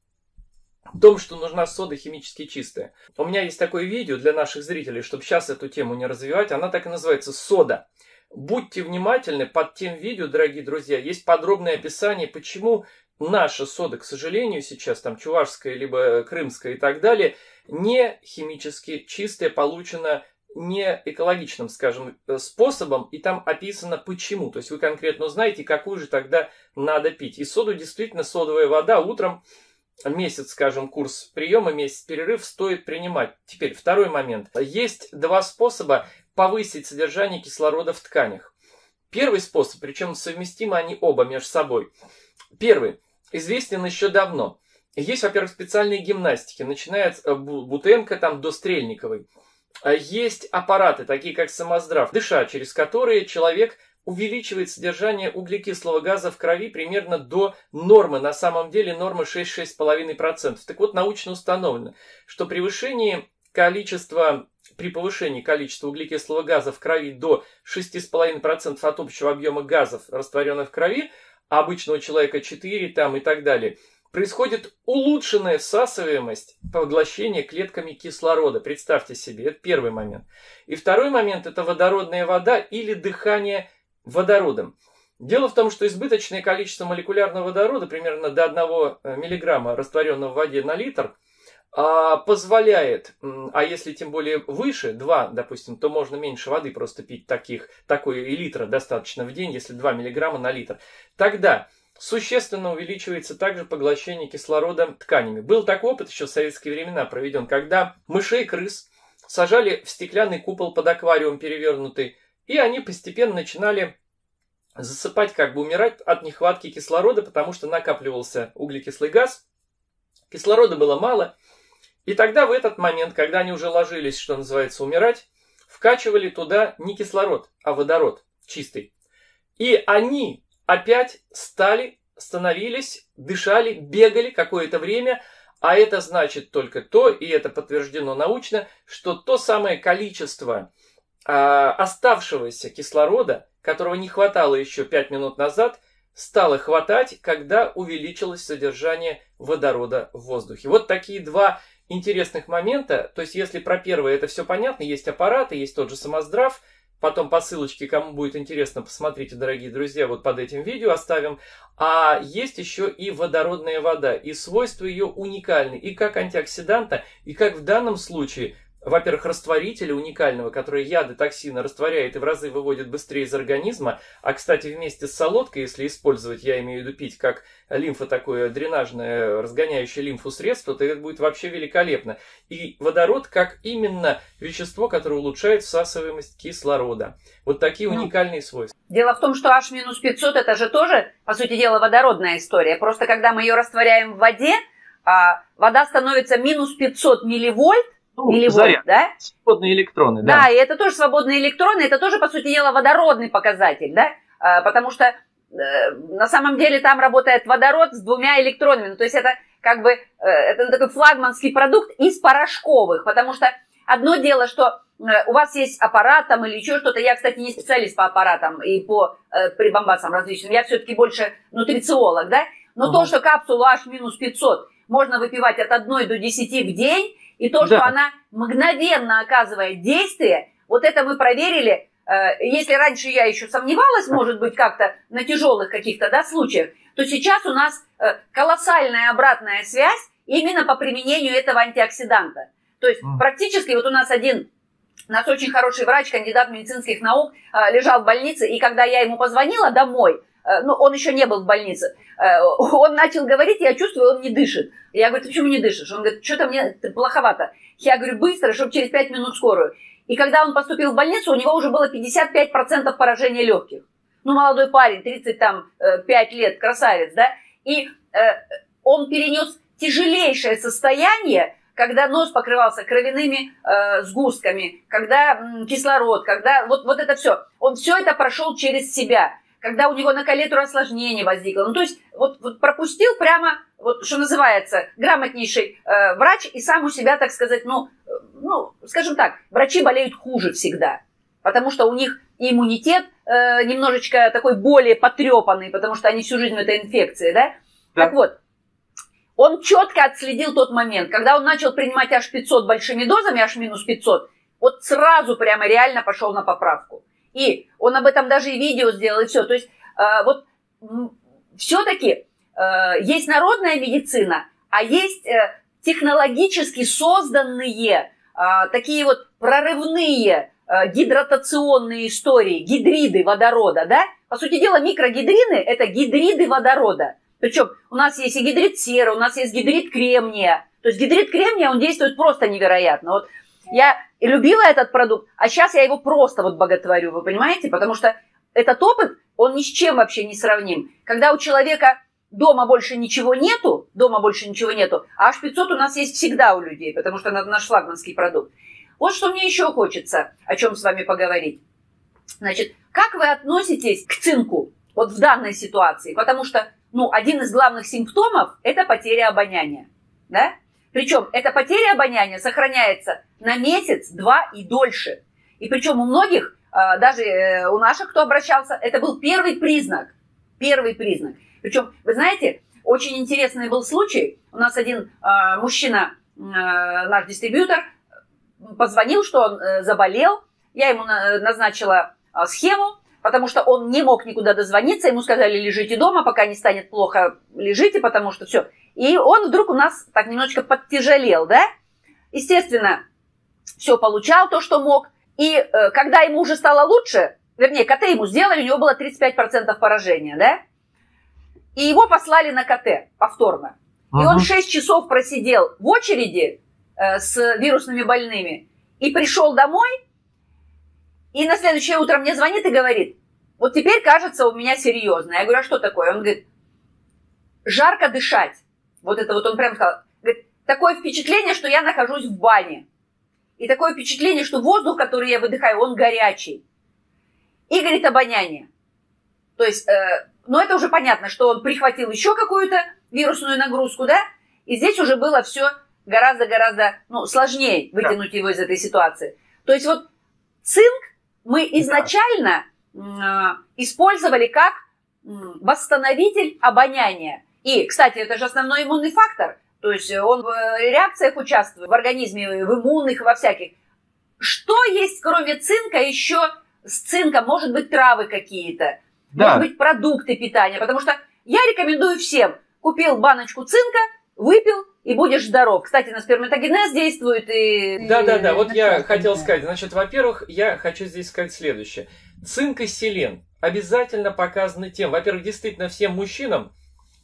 в том, что нужна сода химически чистая. У меня есть такое видео для наших зрителей, чтобы сейчас эту тему не развивать. Она так и называется «Сода». Будьте внимательны, под тем видео, дорогие друзья, есть подробное описание, почему наша сода, к сожалению, сейчас там чувашская, либо крымская и так далее, не химически чистая, получена не экологичным, скажем, способом, и там описано почему. То есть вы конкретно узнаете, какую же тогда надо пить. И соду действительно содовая вода утром месяц, скажем, курс приема, месяц перерыв стоит принимать. Теперь второй момент. Есть два способа повысить содержание кислорода в тканях. Первый способ, причем совместимы они оба между собой. Первый, известен еще давно. Есть, во-первых, специальные гимнастики, начиная от Бутенко там, до Стрельниковой. Есть аппараты, такие как самоздрав, дыша, через которые человек увеличивает содержание углекислого газа в крови примерно до нормы. На самом деле норма 6-6,5%. Так вот, научно установлено, что превышение количества, при повышении количества углекислого газа в крови до 6,5% от общего объема газов, растворенных в крови, а обычного человека 4 там и так далее, происходит улучшенная всасываемость поглощения клетками кислорода. Представьте себе, это первый момент. И второй момент – это водородная вода или дыхание водородом. Дело в том, что избыточное количество молекулярного водорода, примерно до 1 э, мг растворенного в воде на литр, а, позволяет, а если тем более выше, 2, допустим, то можно меньше воды просто пить таких, такой и литра достаточно в день, если 2 мг на литр. Тогда существенно увеличивается также поглощение кислорода тканями. Был такой опыт еще в советские времена проведен, когда мышей крыс сажали в стеклянный купол под аквариум перевернутый, и они постепенно начинали засыпать, как бы умирать от нехватки кислорода, потому что накапливался углекислый газ, кислорода было мало, и тогда в этот момент, когда они уже ложились, что называется, умирать, вкачивали туда не кислород, а водород чистый. И они опять стали, становились, дышали, бегали какое-то время, а это значит только то, и это подтверждено научно, что то самое количество э, оставшегося кислорода, которого не хватало еще 5 минут назад, стало хватать, когда увеличилось содержание водорода в воздухе. Вот такие два интересных момента. То есть, если про первое это все понятно, есть аппараты, есть тот же самоздрав – Потом по ссылочке, кому будет интересно, посмотрите, дорогие друзья, вот под этим видео оставим. А есть еще и водородная вода, и свойства ее уникальны, и как антиоксиданта, и как в данном случае во-первых, растворителя уникального, который яды, токсины растворяет и в разы выводит быстрее из организма. А, кстати, вместе с солодкой, если использовать, я имею в виду пить, как лимфа такое дренажное, разгоняющее лимфу средство, то это будет вообще великолепно. И водород как именно вещество, которое улучшает всасываемость кислорода. Вот такие ну, уникальные свойства. Дело в том, что H-500 это же тоже, по сути дела, водородная история. Просто когда мы ее растворяем в воде, а, вода становится минус 500 милливольт, ну, Или заряд. да? Свободные электроны, да. Да, и это тоже свободные электроны, это тоже, по сути дела, водородный показатель, да? А, потому что э, на самом деле там работает водород с двумя электронами. Ну, то есть это как бы э, это такой флагманский продукт из порошковых, потому что одно дело, что э, у вас есть аппарат там или еще что-то. Я, кстати, не специалист по аппаратам и по э, прибамбасам различным. Я все-таки больше нутрициолог, да? Но угу. то, что капсулу H-500 можно выпивать от 1 до 10 в день, и то, да. что она мгновенно оказывает действие, вот это мы проверили. Э, если раньше я еще сомневалась, может быть, как-то на тяжелых каких-то да, случаях, то сейчас у нас э, колоссальная обратная связь именно по применению этого антиоксиданта. То есть mm. практически вот у нас один у нас очень хороший врач, кандидат медицинских наук, э, лежал в больнице, и когда я ему позвонила домой, ну, он еще не был в больнице, э, он начал говорить, я чувствую, он не дышит. Я говорю, ты почему не дышишь? Он говорит, что-то мне плоховато. Я говорю, быстро, чтобы через 5 минут скорую. И когда он поступил в больницу, у него уже было 55% поражения легких. Ну, молодой парень, 35 лет, красавец, да? И э, он перенес тяжелейшее состояние, когда нос покрывался кровяными э, сгустками, когда м, кислород, когда вот, вот это все. Он все это прошел через себя когда у него на коллетру осложнение возникло. Ну, то есть вот, вот пропустил прямо, вот что называется, грамотнейший э, врач и сам у себя, так сказать, ну, э, ну, скажем так, врачи болеют хуже всегда, потому что у них иммунитет э, немножечко такой более потрепанный, потому что они всю жизнь в этой инфекции, да? да. Так вот, он четко отследил тот момент, когда он начал принимать аж 500 большими дозами, аж минус 500, вот сразу прямо реально пошел на поправку. И он об этом даже и видео сделал, и все. То есть э, вот все-таки э, есть народная медицина, а есть э, технологически созданные такие вот прорывные гидратационные истории, гидриды водорода, да? По сути дела, микрогидрины – это гидриды водорода. Причем у нас есть и гидрид серы, у нас есть гидрид кремния. То есть гидрид кремния, он действует просто невероятно. Вот я любила этот продукт, а сейчас я его просто вот боготворю, вы понимаете? Потому что этот опыт, он ни с чем вообще не сравним. Когда у человека дома больше ничего нету, дома больше ничего нету, а H500 у нас есть всегда у людей, потому что это наш флагманский продукт. Вот что мне еще хочется о чем с вами поговорить. Значит, как вы относитесь к цинку вот в данной ситуации? Потому что, ну, один из главных симптомов – это потеря обоняния, да? Причем эта потеря обоняния сохраняется на месяц, два и дольше. И причем у многих, а, даже э, у наших, кто обращался, это был первый признак. Первый признак. Причем, вы знаете, очень интересный был случай. У нас один а, мужчина, а, наш дистрибьютор, позвонил, что он э, заболел. Я ему назначила схему, потому что он не мог никуда дозвониться. Ему сказали, лежите дома, пока не станет плохо, лежите, потому что все. И он вдруг у нас так немножечко подтяжелел, да? Естественно, все получал то, что мог. И э, когда ему уже стало лучше, вернее, КТ ему сделали, у него было 35% поражения, да? И его послали на КТ повторно. И он 6 часов просидел в очереди э, с вирусными больными и пришел домой, и на следующее утро мне звонит и говорит, вот теперь кажется у меня серьезно. Я говорю, а что такое? Он говорит, жарко дышать. Вот это вот он прям сказал. Говорит, такое впечатление, что я нахожусь в бане. И такое впечатление, что воздух, который я выдыхаю, он горячий. И, говорит, обоняние. То есть, э, ну это уже понятно, что он прихватил еще какую-то вирусную нагрузку, да? И здесь уже было все гораздо-гораздо ну, сложнее вытянуть да. его из этой ситуации. То есть вот цинк мы изначально э, использовали как восстановитель обоняния. И, кстати, это же основной иммунный фактор. То есть он в реакциях участвует в организме, в иммунных, во всяких. Что есть, кроме цинка, еще с цинком? Может быть, травы какие-то, да. может быть, продукты питания. Потому что я рекомендую всем. Купил баночку цинка, выпил, и будешь здоров. Кстати, на сперматогенез действует и... Да-да-да, вот я хотел сказать. Значит, во-первых, я хочу здесь сказать следующее. Цинк и селен обязательно показаны тем, во-первых, действительно всем мужчинам,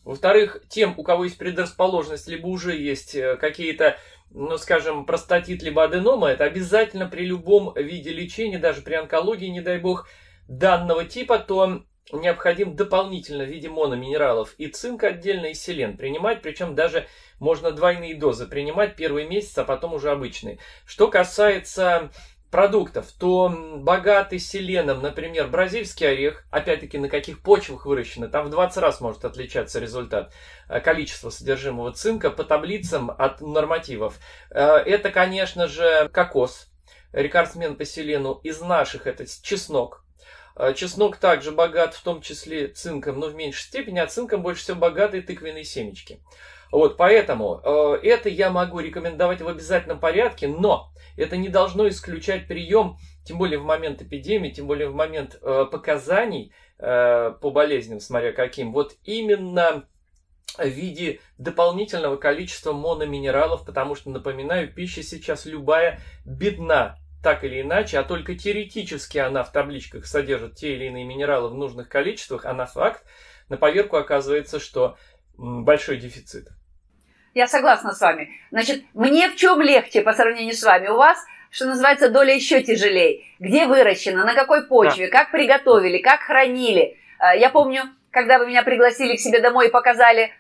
во-вторых, тем, у кого есть предрасположенность, либо уже есть э, какие-то, ну, скажем, простатит, либо аденома, это обязательно при любом виде лечения, даже при онкологии, не дай бог, данного типа, то необходим дополнительно в виде мономинералов и цинк отдельно, и селен принимать, причем даже можно двойные дозы принимать первый месяц, а потом уже обычные. Что касается продуктов, то богатый селеном, например, бразильский орех, опять-таки на каких почвах выращены, там в 20 раз может отличаться результат э, количества содержимого цинка по таблицам от нормативов. Э, это, конечно же, кокос, рекордсмен по селену из наших это чеснок. Э, чеснок также богат в том числе цинком, но в меньшей степени, а цинком больше всего богаты тыквенные семечки. Вот, поэтому э, это я могу рекомендовать в обязательном порядке, но это не должно исключать прием, тем более в момент эпидемии, тем более в момент э, показаний э, по болезням, смотря каким, вот именно в виде дополнительного количества мономинералов, потому что, напоминаю, пища сейчас любая бедна, так или иначе, а только теоретически она в табличках содержит те или иные минералы в нужных количествах, а на факт, на поверку оказывается, что большой дефицит. Я согласна с вами. Значит, мне в чем легче по сравнению с вами? У вас, что называется, доля еще тяжелее. Где выращено, на какой почве, да. как приготовили, как хранили. А, я помню, когда вы меня пригласили к себе домой и показали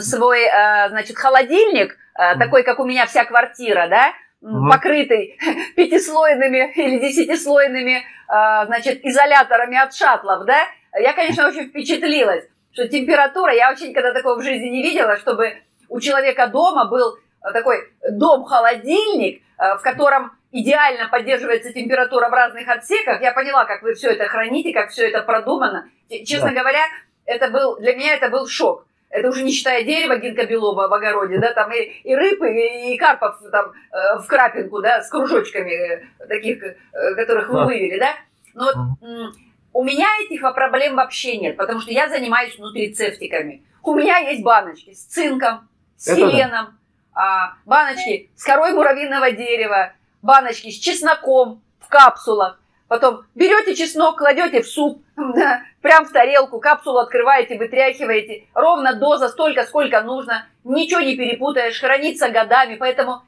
свой, а, значит, холодильник, mm. такой, как у меня вся квартира, да, mm. покрытый пятислойными или десятислойными, значит, изоляторами от шаттлов, да, я, конечно, очень впечатлилась, что температура, я очень когда такого в жизни не видела, чтобы у человека дома был э, такой дом-холодильник, э, в котором идеально поддерживается температура в разных отсеках. Я поняла, как вы все это храните, как все это продумано. Честно да. говоря, это был, для меня это был шок. Это уже не считая дерева гинкобелоба в огороде, да, там и, и рыб, и, и карпов там э, в крапинку, да, с кружочками таких, э, которых вы вывели, да. Но вот, у меня этих проблем вообще нет, потому что я занимаюсь нутрицептиками. У меня есть баночки с цинком, с селеном, да. баночки с корой муравьиного дерева, баночки с чесноком в капсулах. Потом берете чеснок, кладете в суп, да, прям в тарелку, капсулу открываете, вытряхиваете. Ровно доза столько, сколько нужно. Ничего не перепутаешь, хранится годами. Поэтому,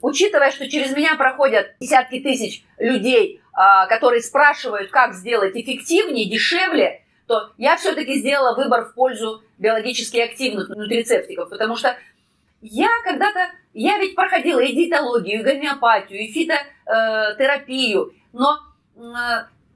учитывая, что через меня проходят десятки тысяч людей, а, которые спрашивают, как сделать эффективнее, дешевле, то я все-таки сделала выбор в пользу биологически активных нутрицептиков, потому что я когда-то, я ведь проходила и диетологию, и гомеопатию, и фитотерапию, но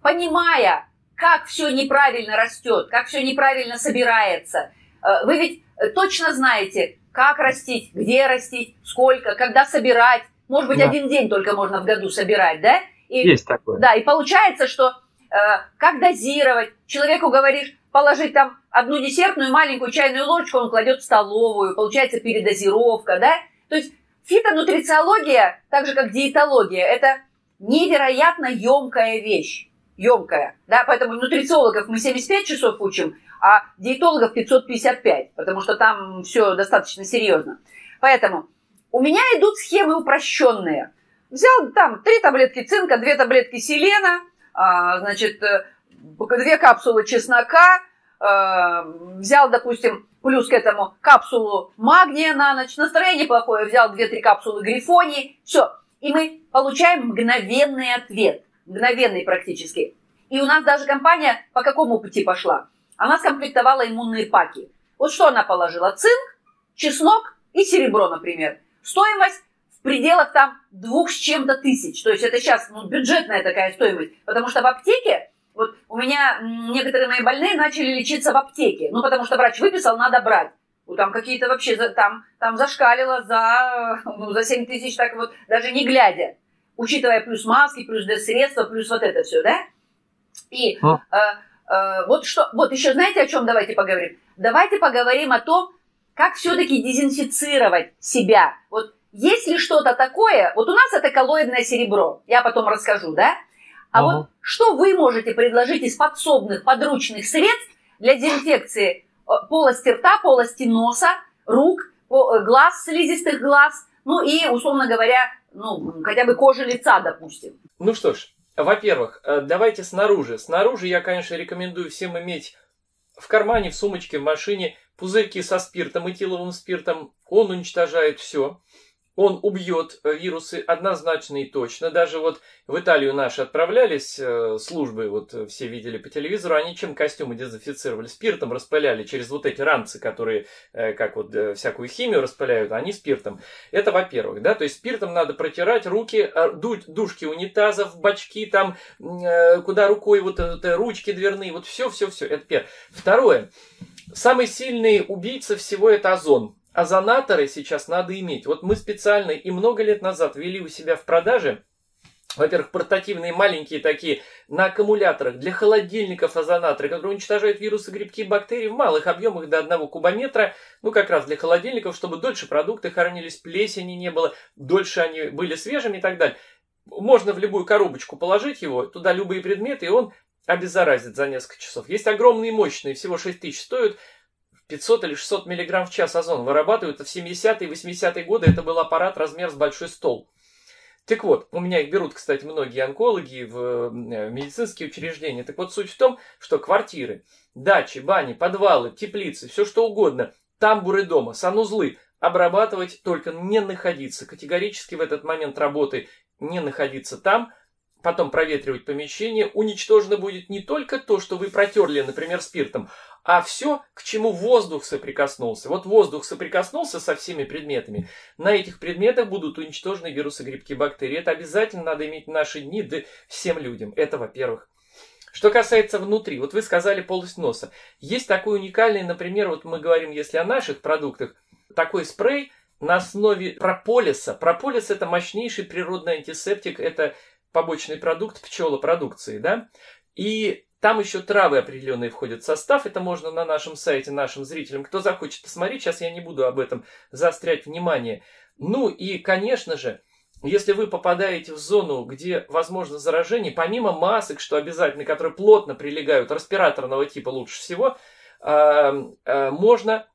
понимая, как все неправильно растет, как все неправильно собирается, э, вы ведь точно знаете, как растить, где растить, сколько, когда собирать. Может быть, да. один день только можно в году собирать, да? И, Есть такое. Да, и получается, что э, как дозировать. Человеку говоришь, положить там одну десертную маленькую чайную ложечку, он кладет в столовую, получается передозировка, да? То есть фитонутрициология, так же как диетология, это невероятно емкая вещь. Емкая, да, поэтому нутрициологов мы 75 часов учим, а диетологов 555, потому что там все достаточно серьезно. Поэтому у меня идут схемы упрощенные. Взял там три таблетки цинка, две таблетки селена, а, значит, э, две капсулы чеснока, э, взял, допустим, плюс к этому капсулу магния на ночь, настроение плохое, взял 2-3 капсулы грифонии, все. И мы получаем мгновенный ответ, мгновенный практически. И у нас даже компания по какому пути пошла? Она скомплектовала иммунные паки. Вот что она положила? Цинк, чеснок и серебро, например. Стоимость в пределах там двух с чем-то тысяч. То есть это сейчас ну, бюджетная такая стоимость. Потому что в аптеке, вот у меня некоторые мои больные начали лечиться в аптеке. Ну, потому что врач выписал, надо брать. Ну, там какие-то вообще, там, там зашкалило за, ну, за 7 тысяч, так вот, даже не глядя. Учитывая плюс маски, плюс средства, плюс вот это все, да? И э, э, вот что, вот еще знаете, о чем давайте поговорим? Давайте поговорим о том, как все-таки дезинфицировать себя. Вот есть ли что-то такое, вот у нас это коллоидное серебро, я потом расскажу, да? А ага. вот что вы можете предложить из подсобных, подручных средств для дезинфекции полости рта, полости носа, рук, э, глаз, слизистых глаз, ну и, условно говоря, ну, хотя бы кожи лица, допустим. Ну что ж, во-первых, э, давайте снаружи. Снаружи я, конечно, рекомендую всем иметь в кармане, в сумочке, в машине пузырьки со спиртом, этиловым спиртом. Он уничтожает все он убьет э, вирусы однозначно и точно. Даже вот в Италию наши отправлялись э, службы, вот э, все видели по телевизору, они чем костюмы дезинфицировали? Спиртом распыляли через вот эти ранцы, которые как вот всякую химию распыляют, а они спиртом. Это во-первых, да, то есть спиртом надо протирать руки, дуть душки унитазов, бачки там, куда рукой, вот ручки дверные, вот все, все, все. Это первое. Второе. Самый сильный убийца всего это озон озонаторы сейчас надо иметь. Вот мы специально и много лет назад ввели у себя в продаже во-первых, портативные маленькие такие на аккумуляторах для холодильников озонаторы, которые уничтожают вирусы, грибки, бактерии в малых объемах до 1 кубометра, ну как раз для холодильников, чтобы дольше продукты хранились, плесени не было, дольше они были свежими и так далее. Можно в любую коробочку положить его, туда любые предметы, и он обеззаразит за несколько часов. Есть огромные мощные, всего 6 тысяч стоят, 500 или 600 миллиграмм в час озон вырабатывают. В 70-е и 80-е годы это был аппарат размер с большой стол. Так вот, у меня их берут, кстати, многие онкологи в э, медицинские учреждения. Так вот, суть в том, что квартиры, дачи, бани, подвалы, теплицы, все что угодно, тамбуры дома, санузлы обрабатывать только не находиться. Категорически в этот момент работы не находиться там, потом проветривать помещение, уничтожено будет не только то, что вы протерли, например, спиртом, а все, к чему воздух соприкоснулся. Вот воздух соприкоснулся со всеми предметами. На этих предметах будут уничтожены вирусы, грибки, бактерии. Это обязательно надо иметь в наши дни да всем людям. Это во-первых. Что касается внутри, вот вы сказали полость носа. Есть такой уникальный, например, вот мы говорим, если о наших продуктах, такой спрей на основе прополиса. Прополис это мощнейший природный антисептик, это побочный продукт пчелопродукции, да? И там еще травы определенные входят в состав. Это можно на нашем сайте нашим зрителям. Кто захочет посмотреть, сейчас я не буду об этом заострять внимание. Ну и, конечно же, если вы попадаете в зону, где возможно заражение, помимо масок, что обязательно, которые плотно прилегают, респираторного типа лучше всего, э, э, можно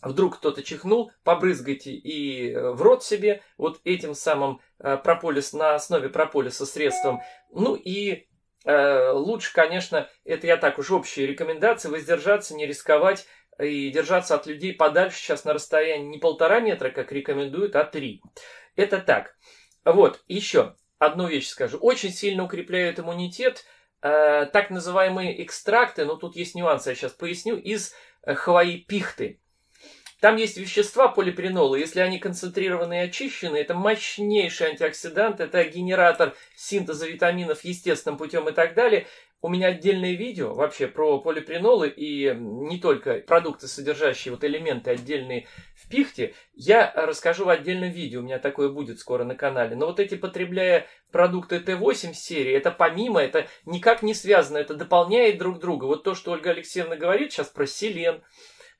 вдруг кто-то чихнул, побрызгайте и э, в рот себе вот этим самым прополис на основе прополиса средством. Ну и Э, лучше, конечно, это я так уж общие рекомендации, воздержаться, не рисковать и держаться от людей подальше сейчас на расстоянии не полтора метра, как рекомендуют, а три. Это так. Вот, еще одну вещь скажу. Очень сильно укрепляют иммунитет э, так называемые экстракты, но тут есть нюансы, я сейчас поясню, из э, хвои пихты. Там есть вещества полипренолы, если они концентрированы и очищены, это мощнейший антиоксидант, это генератор синтеза витаминов естественным путем и так далее. У меня отдельное видео вообще про полипренолы и не только продукты, содержащие вот элементы отдельные в пихте. Я расскажу в отдельном видео, у меня такое будет скоро на канале. Но вот эти, потребляя продукты Т8 серии, это помимо, это никак не связано, это дополняет друг друга. Вот то, что Ольга Алексеевна говорит сейчас про селен,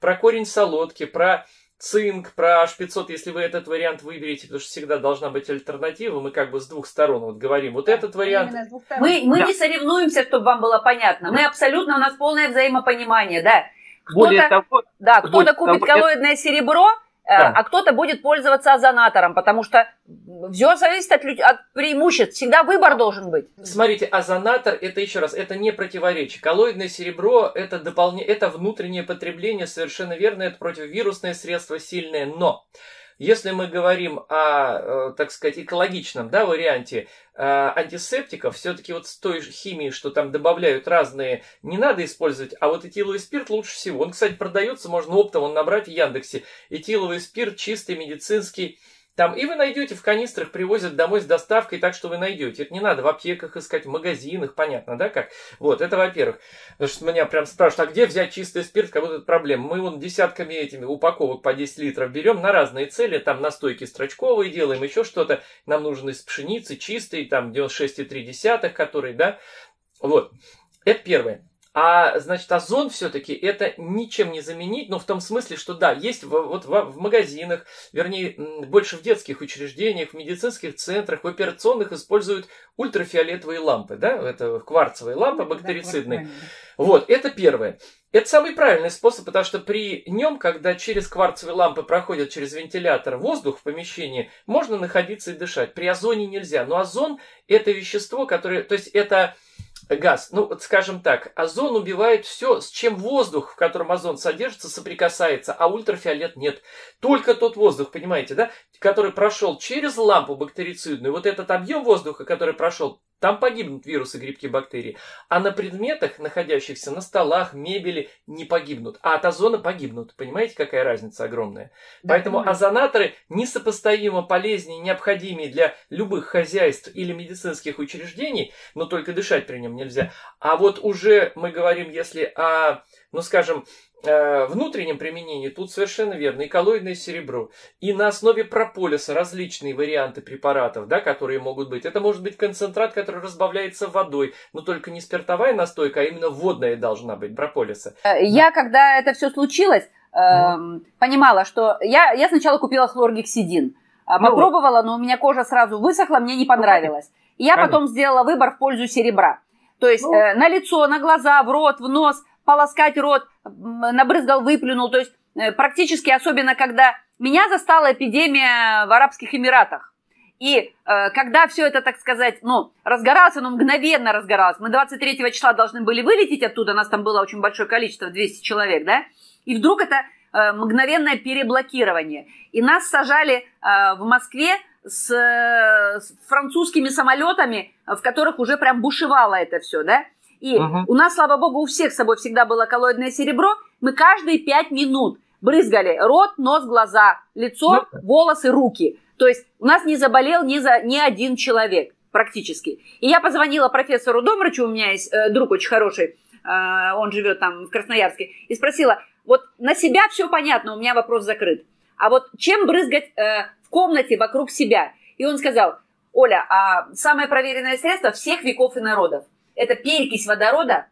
про корень солодки, про цинк, про H500, если вы этот вариант выберете, потому что всегда должна быть альтернатива, мы как бы с двух сторон вот говорим. Вот этот вариант... Мы, мы да. не соревнуемся, чтобы вам было понятно. Мы абсолютно, у нас полное взаимопонимание, да. Более того, да, кто-то купит того, коллоидное серебро, да. а кто-то будет пользоваться озонатором, потому что все зависит от, от преимуществ. Всегда выбор должен быть. Смотрите, озонатор это еще раз, это не противоречие. Коллоидное серебро это дополнение, это внутреннее потребление, совершенно верно, это противовирусное средство сильное, но если мы говорим о, э, так сказать, экологичном да, варианте э, антисептиков, все-таки вот с той химией, что там добавляют разные, не надо использовать, а вот этиловый спирт лучше всего. Он, кстати, продается, можно оптом набрать в Яндексе. Этиловый спирт чистый, медицинский, там, и вы найдете в канистрах, привозят домой с доставкой, так что вы найдете. Это не надо в аптеках искать, в магазинах, понятно, да, как? Вот, это во-первых. Потому что меня прям спрашивают, а где взять чистый спирт, как будто проблема. Мы вон десятками этими упаковок по 10 литров берем на разные цели, там настойки строчковые делаем, еще что-то. Нам нужен из пшеницы чистый, там 96,3, который, да. Вот, это первое. А, значит, озон все-таки это ничем не заменить, но в том смысле, что да, есть в, вот в, в магазинах, вернее, больше в детских учреждениях, в медицинских центрах, в операционных используют ультрафиолетовые лампы, да, это кварцевые лампы бактерицидные. Да, вот, это первое. Это самый правильный способ, потому что при нем, когда через кварцевые лампы проходят через вентилятор воздух в помещении, можно находиться и дышать. При озоне нельзя. Но озон это вещество, которое, то есть это газ. Ну, вот скажем так, озон убивает все, с чем воздух, в котором озон содержится, соприкасается, а ультрафиолет нет. Только тот воздух, понимаете, да, который прошел через лампу бактерицидную, вот этот объем воздуха, который прошел там погибнут вирусы, грибки, бактерии. А на предметах, находящихся на столах, мебели, не погибнут. А от озона погибнут. Понимаете, какая разница огромная? Да, Поэтому понимаю. озонаторы несопоставимо полезнее, необходимее для любых хозяйств или медицинских учреждений, но только дышать при нем нельзя. А вот уже мы говорим, если о, ну скажем, внутреннем применении тут совершенно верно, и коллоидное серебро. И на основе прополиса различные варианты препаратов, да, которые могут быть. Это может быть концентрат, который разбавляется водой, но только не спиртовая настойка, а именно водная должна быть прополиса. Э, я, когда это все случилось, э, понимала, что я, я сначала купила хлоргексидин. А, ну, попробовала, но у меня кожа сразу высохла, мне не понравилось. И я потом сделала выбор в пользу серебра. То есть ну. э, на лицо, на глаза, в рот, в нос полоскать рот, набрызгал, выплюнул. То есть э, практически, особенно когда меня застала эпидемия в Арабских Эмиратах. И э, когда все это, так сказать, ну, разгоралось, оно мгновенно разгоралось. Мы 23 числа должны были вылететь оттуда, нас там было очень большое количество, 200 человек, да? И вдруг это э, мгновенное переблокирование. И нас сажали э, в Москве с, э, с французскими самолетами, в которых уже прям бушевало это все, да? И угу. у нас, слава богу, у всех с собой всегда было коллоидное серебро. Мы каждые пять минут брызгали рот, нос, глаза, лицо, ну, волосы, руки. То есть у нас не заболел ни, за, ни один человек практически. И я позвонила профессору Домрачу, у меня есть э, друг очень хороший, э, он живет там в Красноярске, и спросила, вот на себя все понятно, у меня вопрос закрыт. А вот чем брызгать э, в комнате вокруг себя? И он сказал, Оля, а самое проверенное средство всех веков и народов – это перекись водорода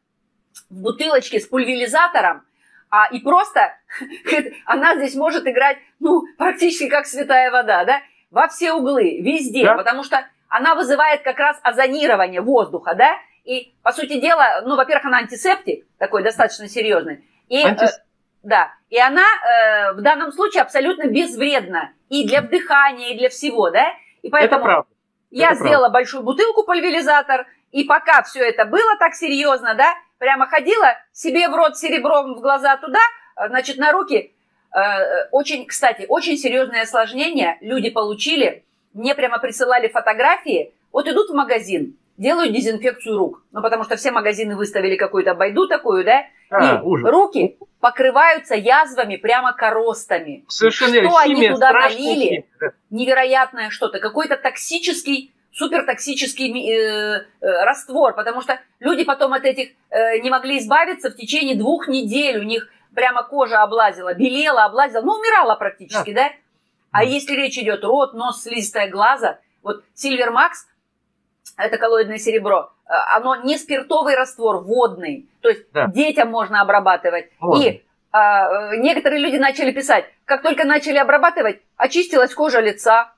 в бутылочке с пульверизатором, а, и просто она здесь может играть, ну, практически как святая вода, да, во все углы, везде, да? потому что она вызывает как раз озонирование воздуха, да, и, по сути дела, ну, во-первых, она антисептик, такой достаточно серьезный, и, Антис... э, да, и она э, в данном случае абсолютно безвредна и для вдыхания, и для всего, да, и поэтому... Это правда. Я это сделала правда. большую бутылку пульверизатор, и пока все это было так серьезно, да, прямо ходила себе в рот серебром в глаза туда, э, значит, на руки. Э, очень, кстати, очень серьезное осложнение люди получили. Мне прямо присылали фотографии. Вот идут в магазин, делают дезинфекцию рук. Ну, потому что все магазины выставили какую-то байду такую, да? А, и ужас. руки покрываются язвами, прямо коростами. Совершенно Что они туда налили? Невероятное что-то. Какой-то токсический супертоксический э, э, раствор, потому что люди потом от этих э, не могли избавиться в течение двух недель. У них прямо кожа облазила, белела, облазила, ну, умирала практически, да? да? А если речь идет рот, нос, слизистая глаза, вот Silver Max, это коллоидное серебро, э, оно не спиртовый раствор, водный. То есть да. детям можно обрабатывать. Вот. И а, э, некоторые люди начали писать, как только начали обрабатывать, очистилась кожа лица,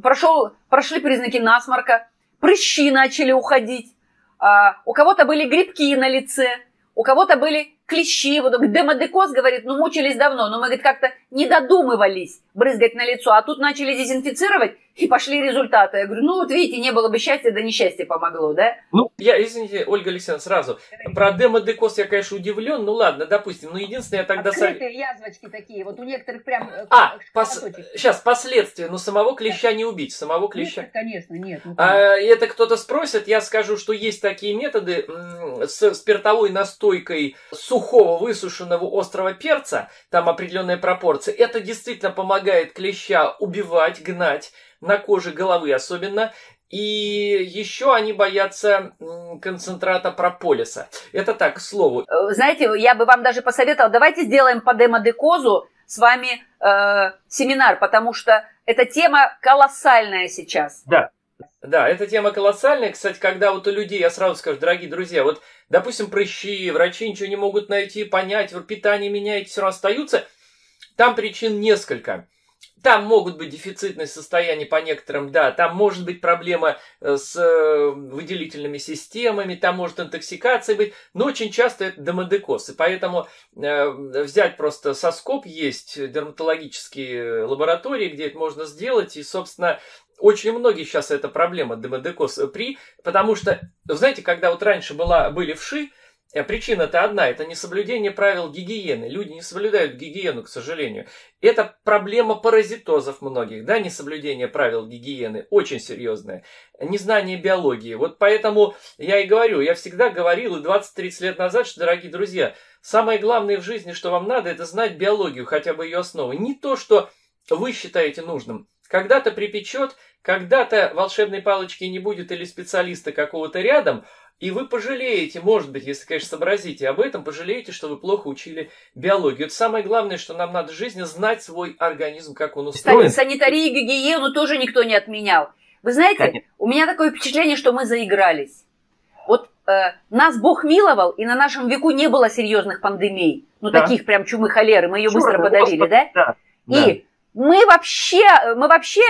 прошел, прошли признаки насморка, прыщи начали уходить, а, у кого-то были грибки на лице, у кого-то были клещи, вот демодекоз, говорит, ну мучились давно, но мы, говорит, как-то не додумывались брызгать на лицо, а тут начали дезинфицировать, и пошли результаты. Я говорю, ну вот видите, не было бы счастья, да несчастье помогло, да? Ну, я, извините, Ольга Алексеандровна, сразу. Про демодекоз я, конечно, удивлен, ну ладно, допустим, но единственное, я тогда... Открытые язвочки такие, вот у некоторых прям... Э, а, пос... сейчас, последствия, но самого клеща не убить, самого клеща... Нет, конечно, нет. Ну, а, это кто-то спросит, я скажу, что есть такие методы с спиртовой настойкой сухого высушенного острого перца, там определенная пропорция, это действительно помогает клеща убивать, гнать, на коже головы особенно. И еще они боятся концентрата прополиса. Это так, к слову. Э, знаете, я бы вам даже посоветовала, давайте сделаем по демодекозу с вами э, семинар, потому что эта тема колоссальная сейчас. Да. Да, эта тема колоссальная. Кстати, когда вот у людей, я сразу скажу, дорогие друзья, вот, допустим, прыщи, врачи ничего не могут найти, понять, питание меняете, все равно остаются. Там причин несколько. Там могут быть дефицитные состояния по некоторым, да, там может быть проблема э, с э, выделительными системами, там может интоксикация быть, но очень часто это демодекоз. И поэтому э, взять просто соскоп, есть дерматологические лаборатории, где это можно сделать, и, собственно, очень многие сейчас это проблема демодекоз при, потому что, знаете, когда вот раньше была, были вши, Э, причина-то одна, это несоблюдение правил гигиены. Люди не соблюдают гигиену, к сожалению. Это проблема паразитозов многих, да, несоблюдение правил гигиены, очень серьезное. Незнание биологии. Вот поэтому я и говорю, я всегда говорил и 20-30 лет назад, что, дорогие друзья, самое главное в жизни, что вам надо, это знать биологию, хотя бы ее основы. Не то, что вы считаете нужным. Когда-то припечет, когда-то волшебной палочки не будет или специалиста какого-то рядом – и вы пожалеете, может быть, если, конечно, сообразите об этом, пожалеете, что вы плохо учили биологию. Это самое главное, что нам надо в жизни знать свой организм, как он устроен. Санитарию и гигиену тоже никто не отменял. Вы знаете, Конечно. у меня такое впечатление, что мы заигрались. Вот э, нас Бог миловал, и на нашем веку не было серьезных пандемий. Ну, да. таких прям чумы холеры. Мы ее Чура, быстро подавили, Господи, да? да? И мы вообще, мы вообще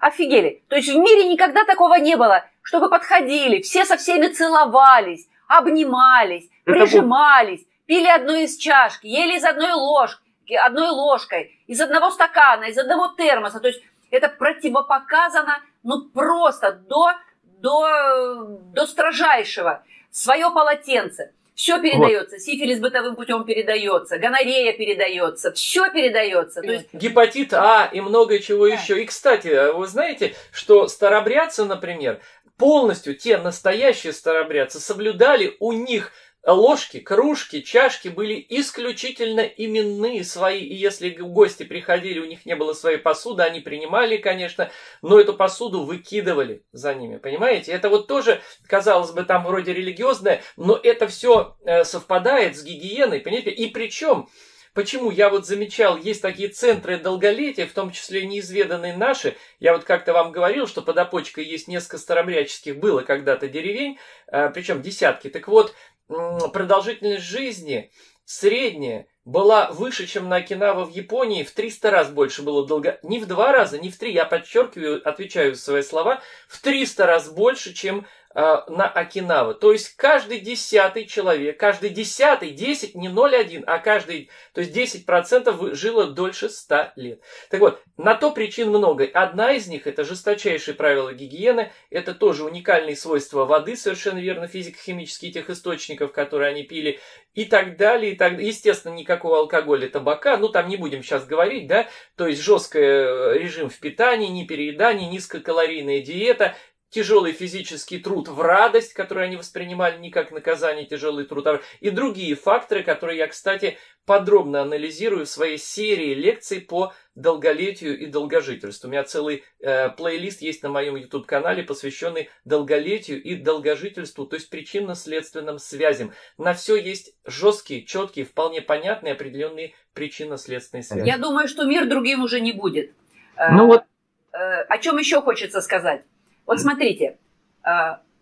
офигели. То есть в мире никогда такого не было чтобы подходили, все со всеми целовались, обнимались, Это прижимались, пили одну из чашки, ели из одной ложки, одной ложкой, из одного стакана, из одного термоса. То есть это противопоказано, ну просто до, до, до строжайшего. Свое полотенце. Все передается. Вот. Сифилис бытовым путем передается, гонорея передается, все передается. То есть... Гепатит А и много чего да. еще. И, кстати, вы знаете, что старобрядцы, например, полностью те настоящие старобрядцы соблюдали у них ложки, кружки, чашки были исключительно именные свои, и если гости приходили, у них не было своей посуды, они принимали, конечно, но эту посуду выкидывали за ними, понимаете? Это вот тоже, казалось бы, там вроде религиозное, но это все э, совпадает с гигиеной, понимаете? И причем Почему я вот замечал, есть такие центры долголетия, в том числе неизведанные наши. Я вот как-то вам говорил, что под опочкой есть несколько старобряческих было когда-то деревень, э, причем десятки. Так вот, продолжительность жизни средняя была выше, чем на Окинава в Японии, в 300 раз больше было долго. Не в два раза, не в три, я подчеркиваю, отвечаю свои слова, в 300 раз больше, чем на Окинаву. То есть каждый десятый человек, каждый десятый, 10, не 0,1, а каждый, то есть 10% жило дольше 100 лет. Так вот, на то причин много. Одна из них, это жесточайшие правила гигиены, это тоже уникальные свойства воды, совершенно верно, физико-химические тех источников, которые они пили, и так далее, и так Естественно, никакого алкоголя, табака, ну там не будем сейчас говорить, да, то есть жесткий э, режим в питании, не переедание, низкокалорийная диета, тяжелый физический труд в радость, который они воспринимали не как наказание, тяжелый труд, а и другие факторы, которые я, кстати, подробно анализирую в своей серии лекций по долголетию и долгожительству. У меня целый э, плейлист есть на моем YouTube-канале, посвященный долголетию и долгожительству, то есть причинно-следственным связям. На все есть жесткие, четкие, вполне понятные определенные причинно-следственные связи. Я думаю, что мир другим уже не будет. Ну э, вот. Э, о чем еще хочется сказать? Вот смотрите,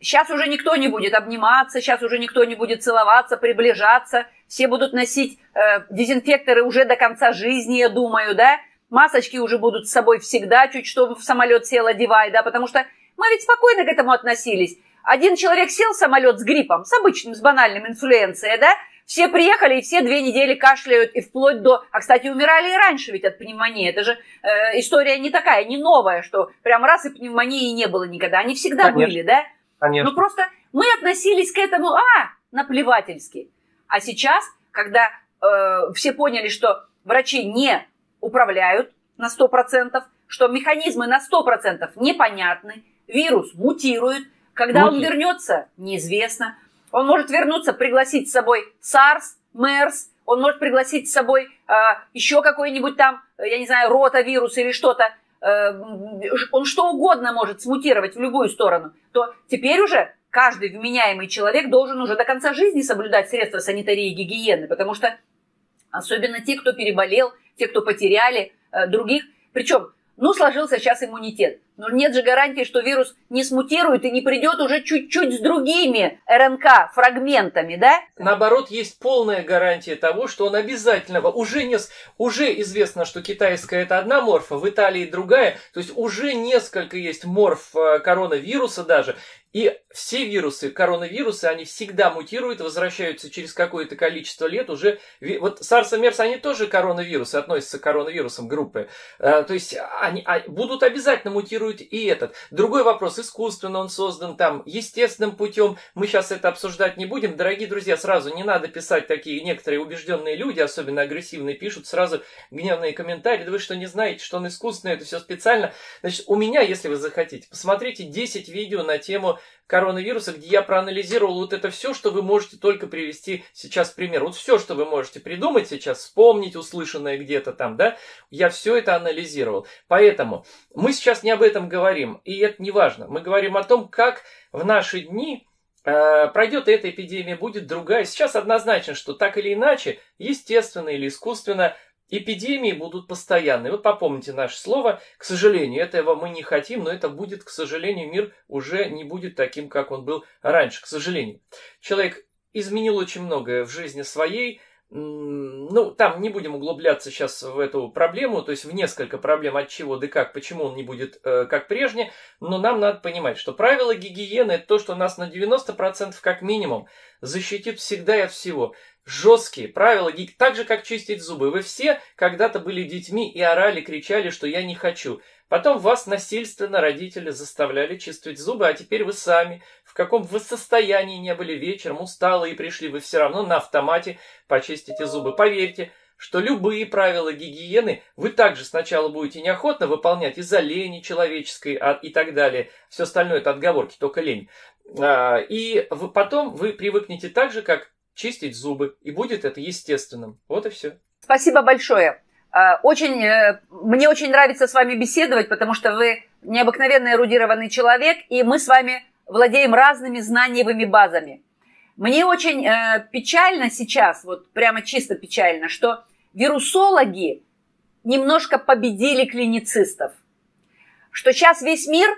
сейчас э, уже никто не будет обниматься, сейчас уже никто не будет целоваться, приближаться, все будут носить э, дезинфекторы уже до конца жизни, я думаю, да, масочки уже будут с собой всегда, чуть что в самолет сел, одевай, да, потому что мы ведь спокойно к этому относились. Один человек сел в самолет с гриппом, с обычным, с банальным инфлюенцией, да, все приехали, и все две недели кашляют, и вплоть до... А, кстати, умирали и раньше ведь от пневмонии. Это же э, история не такая, не новая, что прям раз и пневмонии не было никогда. Они всегда Конечно. были, да? Конечно. Ну, просто мы относились к этому, а, наплевательски. А сейчас, когда э, все поняли, что врачи не управляют на 100%, что механизмы на 100% непонятны, вирус мутирует, когда Мутит. он вернется, неизвестно. Он может вернуться, пригласить с собой SARS, MERS, он может пригласить с собой э, еще какой-нибудь там, я не знаю, ротавирус или что-то. Э, он что угодно может смутировать в любую сторону. То теперь уже каждый вменяемый человек должен уже до конца жизни соблюдать средства санитарии и гигиены, потому что особенно те, кто переболел, те, кто потеряли э, других, причем ну, сложился сейчас иммунитет. Но нет же гарантии, что вирус не смутирует и не придет уже чуть-чуть с другими РНК-фрагментами, да? Наоборот, есть полная гарантия того, что он обязательно... Уже, не, уже известно, что китайская это одна морфа, в Италии другая. То есть уже несколько есть морф э, коронавируса даже. И все вирусы, коронавирусы, они всегда мутируют, возвращаются через какое-то количество лет уже. Вот SARS и MERS, они тоже коронавирусы, относятся к коронавирусам группы. Э, то есть они а, будут обязательно мутировать и этот. Другой вопрос, искусственно он создан там, естественным путем. Мы сейчас это обсуждать не будем. Дорогие друзья, сразу не надо писать такие некоторые убежденные люди, особенно агрессивные, пишут сразу гневные комментарии. Да вы что, не знаете, что он искусственный, это все специально. Значит, у меня, если вы захотите, посмотрите 10 видео на тему коронавируса, где я проанализировал вот это все, что вы можете только привести сейчас пример. Вот все, что вы можете придумать сейчас, вспомнить услышанное где-то там, да, я все это анализировал. Поэтому мы сейчас не об этом говорим, и это не важно. Мы говорим о том, как в наши дни э, пройдет эта эпидемия, будет другая. Сейчас однозначно, что так или иначе, естественно или искусственно, Эпидемии будут постоянны. Вот попомните наше слово. К сожалению, этого мы не хотим, но это будет, к сожалению, мир уже не будет таким, как он был раньше. К сожалению. Человек изменил очень многое в жизни своей. Ну, там не будем углубляться сейчас в эту проблему, то есть в несколько проблем от чего да как, почему он не будет э, как прежде, но нам надо понимать, что правила гигиены это то, что нас на 90% как минимум защитит всегда и от всего жесткие правила, так же, как чистить зубы. Вы все когда-то были детьми и орали, кричали, что я не хочу. Потом вас насильственно родители заставляли чистить зубы, а теперь вы сами, в каком вы состоянии не были вечером, усталые и пришли, вы все равно на автомате почистите зубы. Поверьте, что любые правила гигиены вы также сначала будете неохотно выполнять из-за лени человеческой а, и так далее. Все остальное это отговорки, только лень. А, и потом вы привыкнете так же, как чистить зубы, и будет это естественным. Вот и все. Спасибо большое. А, очень, э, мне очень нравится с вами беседовать, потому что вы необыкновенно эрудированный человек, и мы с вами владеем разными знаниевыми базами. Мне очень э, печально сейчас, вот прямо чисто печально, что вирусологи немножко победили клиницистов. Что сейчас весь мир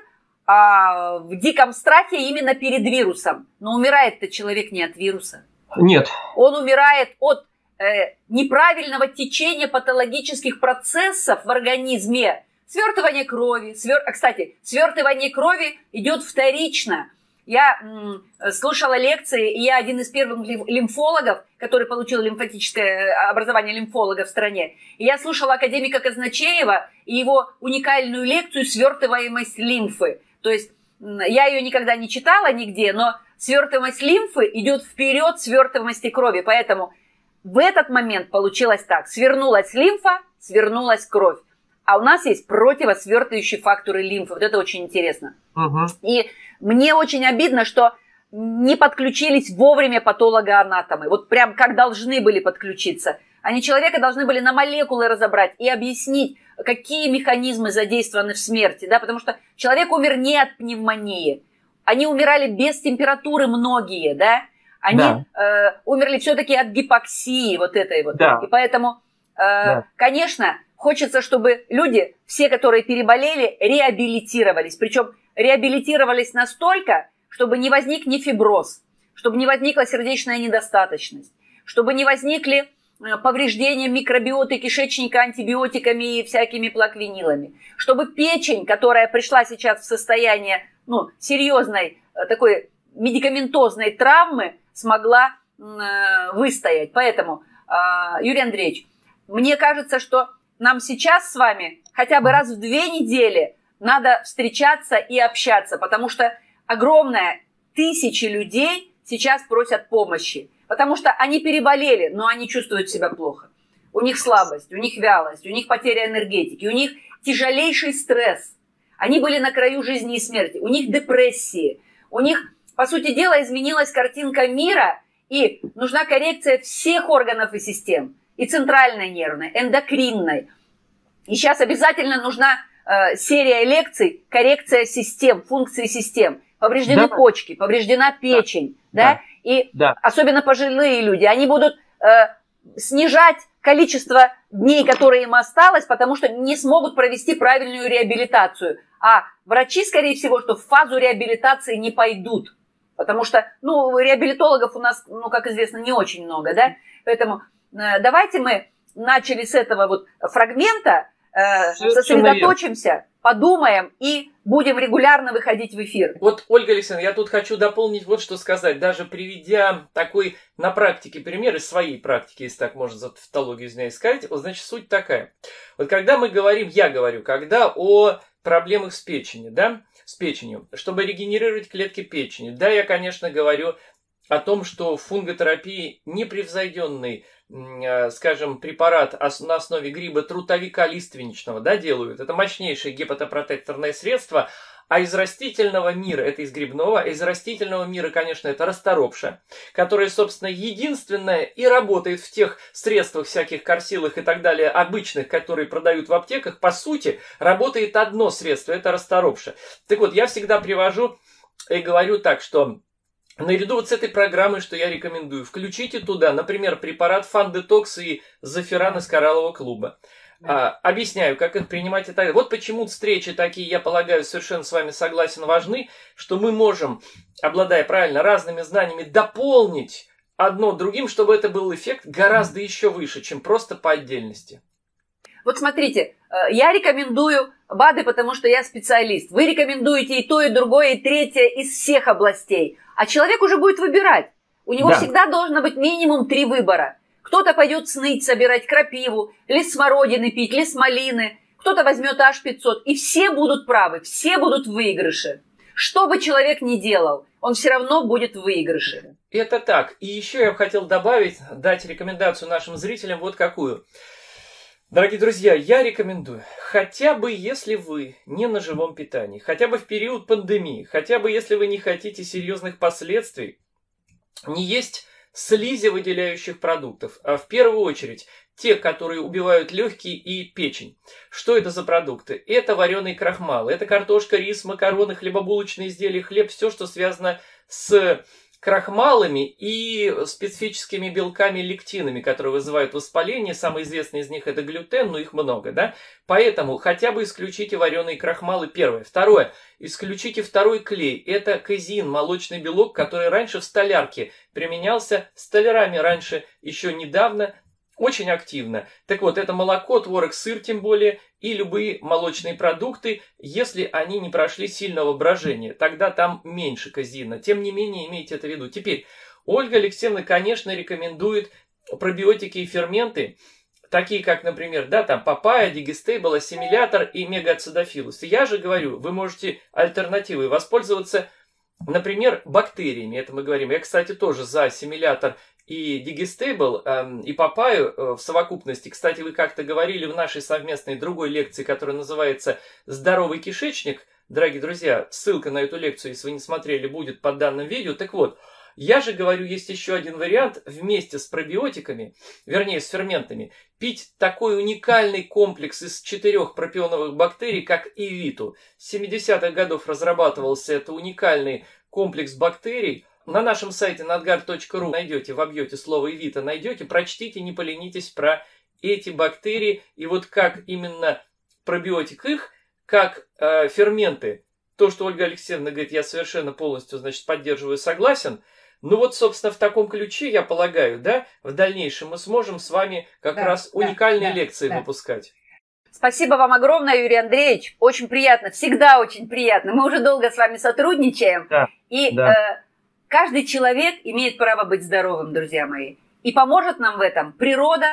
а, в диком страхе именно перед вирусом. Но умирает-то человек не от вируса. Нет. Он умирает от э, неправильного течения патологических процессов в организме. Свертывание крови. Свер... А, кстати, свертывание крови идет вторично. Я слушала лекции, и я один из первых лимфологов, который получил лимфатическое э, образование лимфолога в стране. И я слушала академика Казначеева и его уникальную лекцию «Свертываемость лимфы». То есть я ее никогда не читала нигде, но свертываемость лимфы идет вперед свертываемости крови. Поэтому в этот момент получилось так. Свернулась лимфа, свернулась кровь. А у нас есть противосвертывающие факторы лимфы. Вот это очень интересно. Угу. И мне очень обидно, что не подключились вовремя патологоанатомы. Вот прям как должны были подключиться. Они человека должны были на молекулы разобрать и объяснить, какие механизмы задействованы в смерти. Да? Потому что человек умер не от пневмонии. Они умирали без температуры многие, да? Они да. Э, умерли все-таки от гипоксии вот этой вот. Да. И поэтому, э, да. конечно, хочется, чтобы люди, все, которые переболели, реабилитировались. Причем реабилитировались настолько, чтобы не возник ни фиброз, чтобы не возникла сердечная недостаточность, чтобы не возникли э, повреждения микробиоты кишечника антибиотиками и всякими плаквинилами, чтобы печень, которая пришла сейчас в состояние ну, серьезной э, такой медикаментозной травмы смогла выстоять. Поэтому, Юрий Андреевич, мне кажется, что нам сейчас с вами хотя бы раз в две недели надо встречаться и общаться, потому что огромное тысячи людей сейчас просят помощи, потому что они переболели, но они чувствуют себя плохо. У них слабость, у них вялость, у них потеря энергетики, у них тяжелейший стресс. Они были на краю жизни и смерти, у них депрессии, у них, по сути дела, изменилась картинка мира, и нужна коррекция всех органов и систем, и центральной нервной, эндокринной. И сейчас обязательно нужна э, серия лекций коррекция систем, функции систем. Повреждены да. почки, повреждена печень, да, да? да? и да. особенно пожилые люди, они будут э, снижать количество дней, которые им осталось, потому что не смогут провести правильную реабилитацию. А врачи, скорее всего, что в фазу реабилитации не пойдут. Потому что, ну, реабилитологов у нас, ну, как известно, не очень много, да? Поэтому э, давайте мы начали с этого вот фрагмента, э, сосредоточимся, подумаем и будем регулярно выходить в эфир. Вот, Ольга Александровна, я тут хочу дополнить вот что сказать. Даже приведя такой на практике пример из своей практики, если так можно за тавтологию извиняюсь сказать, вот, значит, суть такая. Вот когда мы говорим, я говорю, когда о проблемах с печенью, да, с печенью, чтобы регенерировать клетки печени, да, я, конечно, говорю о том, что в фунготерапии непревзойденный Э, скажем, препарат на основе гриба трутовика лиственничного, да, делают. Это мощнейшее гепатопротекторное средство, а из растительного мира, это из грибного, из растительного мира, конечно, это расторопша, которая, собственно, единственная и работает в тех средствах всяких корсилах и так далее, обычных, которые продают в аптеках, по сути, работает одно средство, это расторопша. Так вот, я всегда привожу и говорю так, что Наряду вот с этой программой, что я рекомендую, включите туда, например, препарат Фандетокс и Заферан из Кораллового клуба. А, объясняю, как их принимать и так далее. Вот почему встречи такие, я полагаю, совершенно с вами согласен, важны, что мы можем, обладая правильно разными знаниями, дополнить одно другим, чтобы это был эффект гораздо еще выше, чем просто по отдельности. Вот смотрите, э, я рекомендую БАДы, потому что я специалист. Вы рекомендуете и то, и другое, и третье из всех областей. А человек уже будет выбирать. У него да. всегда должно быть минимум три выбора. Кто-то пойдет сныть, собирать крапиву, лист смородины пить, лист малины. Кто-то возьмет H500. И все будут правы, все будут в выигрыше. Что бы человек ни делал, он все равно будет в выигрыше. Это так. И еще я бы хотел добавить, дать рекомендацию нашим зрителям вот какую. Дорогие друзья, я рекомендую, хотя бы если вы не на живом питании, хотя бы в период пандемии, хотя бы если вы не хотите серьезных последствий, не есть слизи выделяющих продуктов, а в первую очередь те, которые убивают легкие и печень. Что это за продукты? Это вареный крахмал, это картошка, рис, макароны, хлебобулочные изделия, хлеб, все, что связано с крахмалами и специфическими белками лектинами, которые вызывают воспаление. Самый известный из них это глютен, но их много, да? Поэтому хотя бы исключите вареные крахмалы, первое. Второе, исключите второй клей. Это казеин, молочный белок, который раньше в столярке применялся столярами раньше еще недавно очень активно. Так вот, это молоко, творог, сыр тем более, и любые молочные продукты, если они не прошли сильного брожения, тогда там меньше казина. Тем не менее, имейте это в виду. Теперь, Ольга Алексеевна, конечно, рекомендует пробиотики и ферменты, такие как, например, да, там папайя, дигестейбл, ассимилятор и мегаацидофилус. Я же говорю, вы можете альтернативой воспользоваться Например, бактериями, это мы говорим. Я, кстати, тоже за ассимилятор и Digistable, эм, и Папаю э, в совокупности. Кстати, вы как-то говорили в нашей совместной другой лекции, которая называется «Здоровый кишечник». Дорогие друзья, ссылка на эту лекцию, если вы не смотрели, будет под данным видео. Так вот, я же говорю, есть еще один вариант вместе с пробиотиками, вернее с ферментами, пить такой уникальный комплекс из четырех пропионовых бактерий, как ивиту. С 70-х годов разрабатывался это уникальный комплекс бактерий – на нашем сайте nadgar.ru найдете, вобьете слово «Эвита», найдете, прочтите, не поленитесь про эти бактерии и вот как именно пробиотик их, как э, ферменты. То, что Ольга Алексеевна говорит, я совершенно полностью, значит, поддерживаю, согласен. Ну вот, собственно, в таком ключе, я полагаю, да, в дальнейшем мы сможем с вами как да, раз да, уникальные да, лекции да. выпускать. Спасибо вам огромное, Юрий Андреевич. Очень приятно, всегда очень приятно. Мы уже долго с вами сотрудничаем. Да, и да. Э, каждый человек имеет право быть здоровым, друзья мои. И поможет нам в этом природа,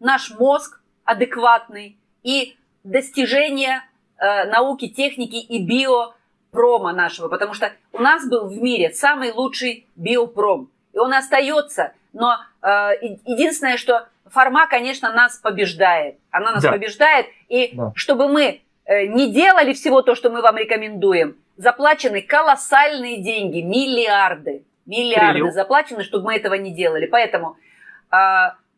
наш мозг адекватный и достижение э, науки, техники и биопрома нашего. Потому что у нас был в мире самый лучший биопром. И он остается. Но э, единственное, что форма, конечно, нас побеждает. Она нас да. побеждает. И да. чтобы мы э, не делали всего то, что мы вам рекомендуем, заплачены колоссальные деньги, миллиарды. Миллиарды Триллион. заплачены, чтобы мы этого не делали. Поэтому э,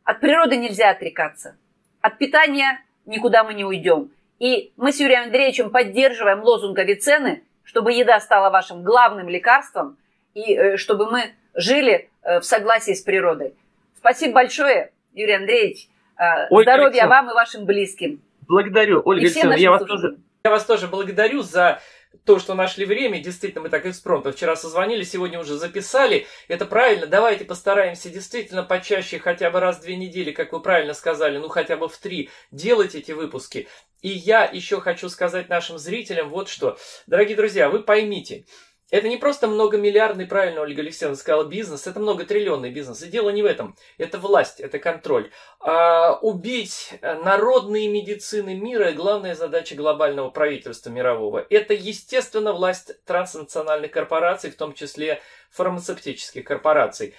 от природы нельзя отрекаться. От питания никуда мы не уйдем. И мы с Юрием Андреевичем поддерживаем лозунг Авиценны, чтобы еда стала вашим главным лекарством, и э, чтобы мы жили э, в согласии с природой. Спасибо большое, Юрий Андреевич. Э, Ольга Здоровья Александр... вам и вашим близким. Благодарю, Ольга Александровна. Я вас тоже... Я вас тоже благодарю за то, что нашли время, действительно, мы так экспромтом вчера созвонили, сегодня уже записали. Это правильно, давайте постараемся действительно почаще, хотя бы раз в две недели, как вы правильно сказали, ну хотя бы в три, делать эти выпуски. И я еще хочу сказать нашим зрителям вот что. Дорогие друзья, вы поймите, это не просто многомиллиардный, правильно Ольга Алексеевна сказала, бизнес, это многотриллионный бизнес. И дело не в этом. Это власть, это контроль. А, убить народные медицины мира – главная задача глобального правительства мирового. Это, естественно, власть транснациональных корпораций, в том числе фармацевтических корпораций.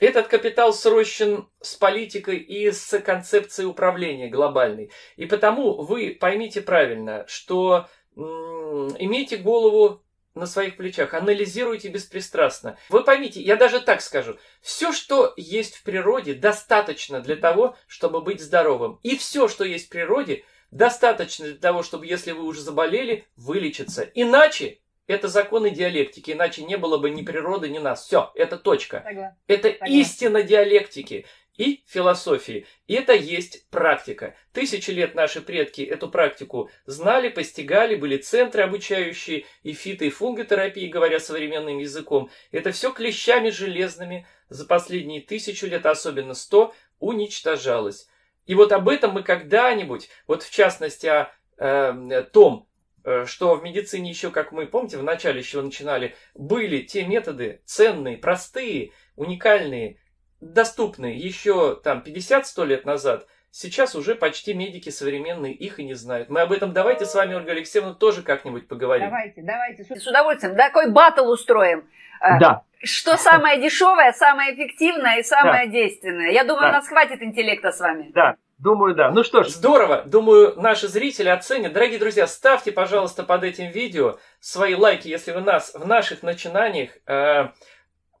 Этот капитал срощен с политикой и с концепцией управления глобальной. И потому вы поймите правильно, что имейте голову на своих плечах, анализируйте беспристрастно. Вы поймите, я даже так скажу, все, что есть в природе, достаточно для того, чтобы быть здоровым. И все, что есть в природе, достаточно для того, чтобы, если вы уже заболели, вылечиться. Иначе это законы диалектики, иначе не было бы ни природы, ни нас. Все, это точка. Согласна. Это Согласна. истина диалектики и философии. Это есть практика. Тысячи лет наши предки эту практику знали, постигали, были центры обучающие и фито- и фунготерапии, говоря современным языком. Это все клещами железными за последние тысячу лет, особенно сто, уничтожалось. И вот об этом мы когда-нибудь, вот в частности о э, том, э, что в медицине еще, как мы помните, в начале еще начинали, были те методы ценные, простые, уникальные, доступны еще там 50-100 лет назад, сейчас уже почти медики современные их и не знают. Мы об этом давайте с вами, Ольга Алексеевна, тоже как-нибудь поговорим. Давайте, давайте. С удовольствием. Такой батл устроим. А, да. Что самое дешевое, самое эффективное и самое да. действенное. Я думаю, да. у нас хватит интеллекта с вами. Да. Думаю, да. Ну что ж. Здорово. Думаю, наши зрители оценят. Дорогие друзья, ставьте, пожалуйста, под этим видео свои лайки, если вы нас в наших начинаниях э,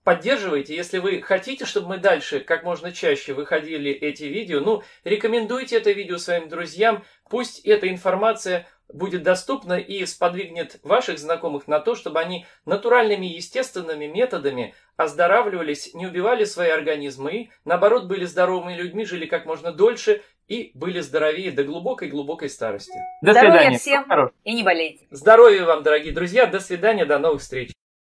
поддерживайте. Если вы хотите, чтобы мы дальше как можно чаще выходили эти видео, ну, рекомендуйте это видео своим друзьям. Пусть эта информация будет доступна и сподвигнет ваших знакомых на то, чтобы они натуральными естественными методами оздоравливались, не убивали свои организмы и, наоборот, были здоровыми людьми, жили как можно дольше и были здоровее до глубокой-глубокой старости. До Здоровья свидания. всем и не болейте. Здоровья вам, дорогие друзья. До свидания, до новых встреч.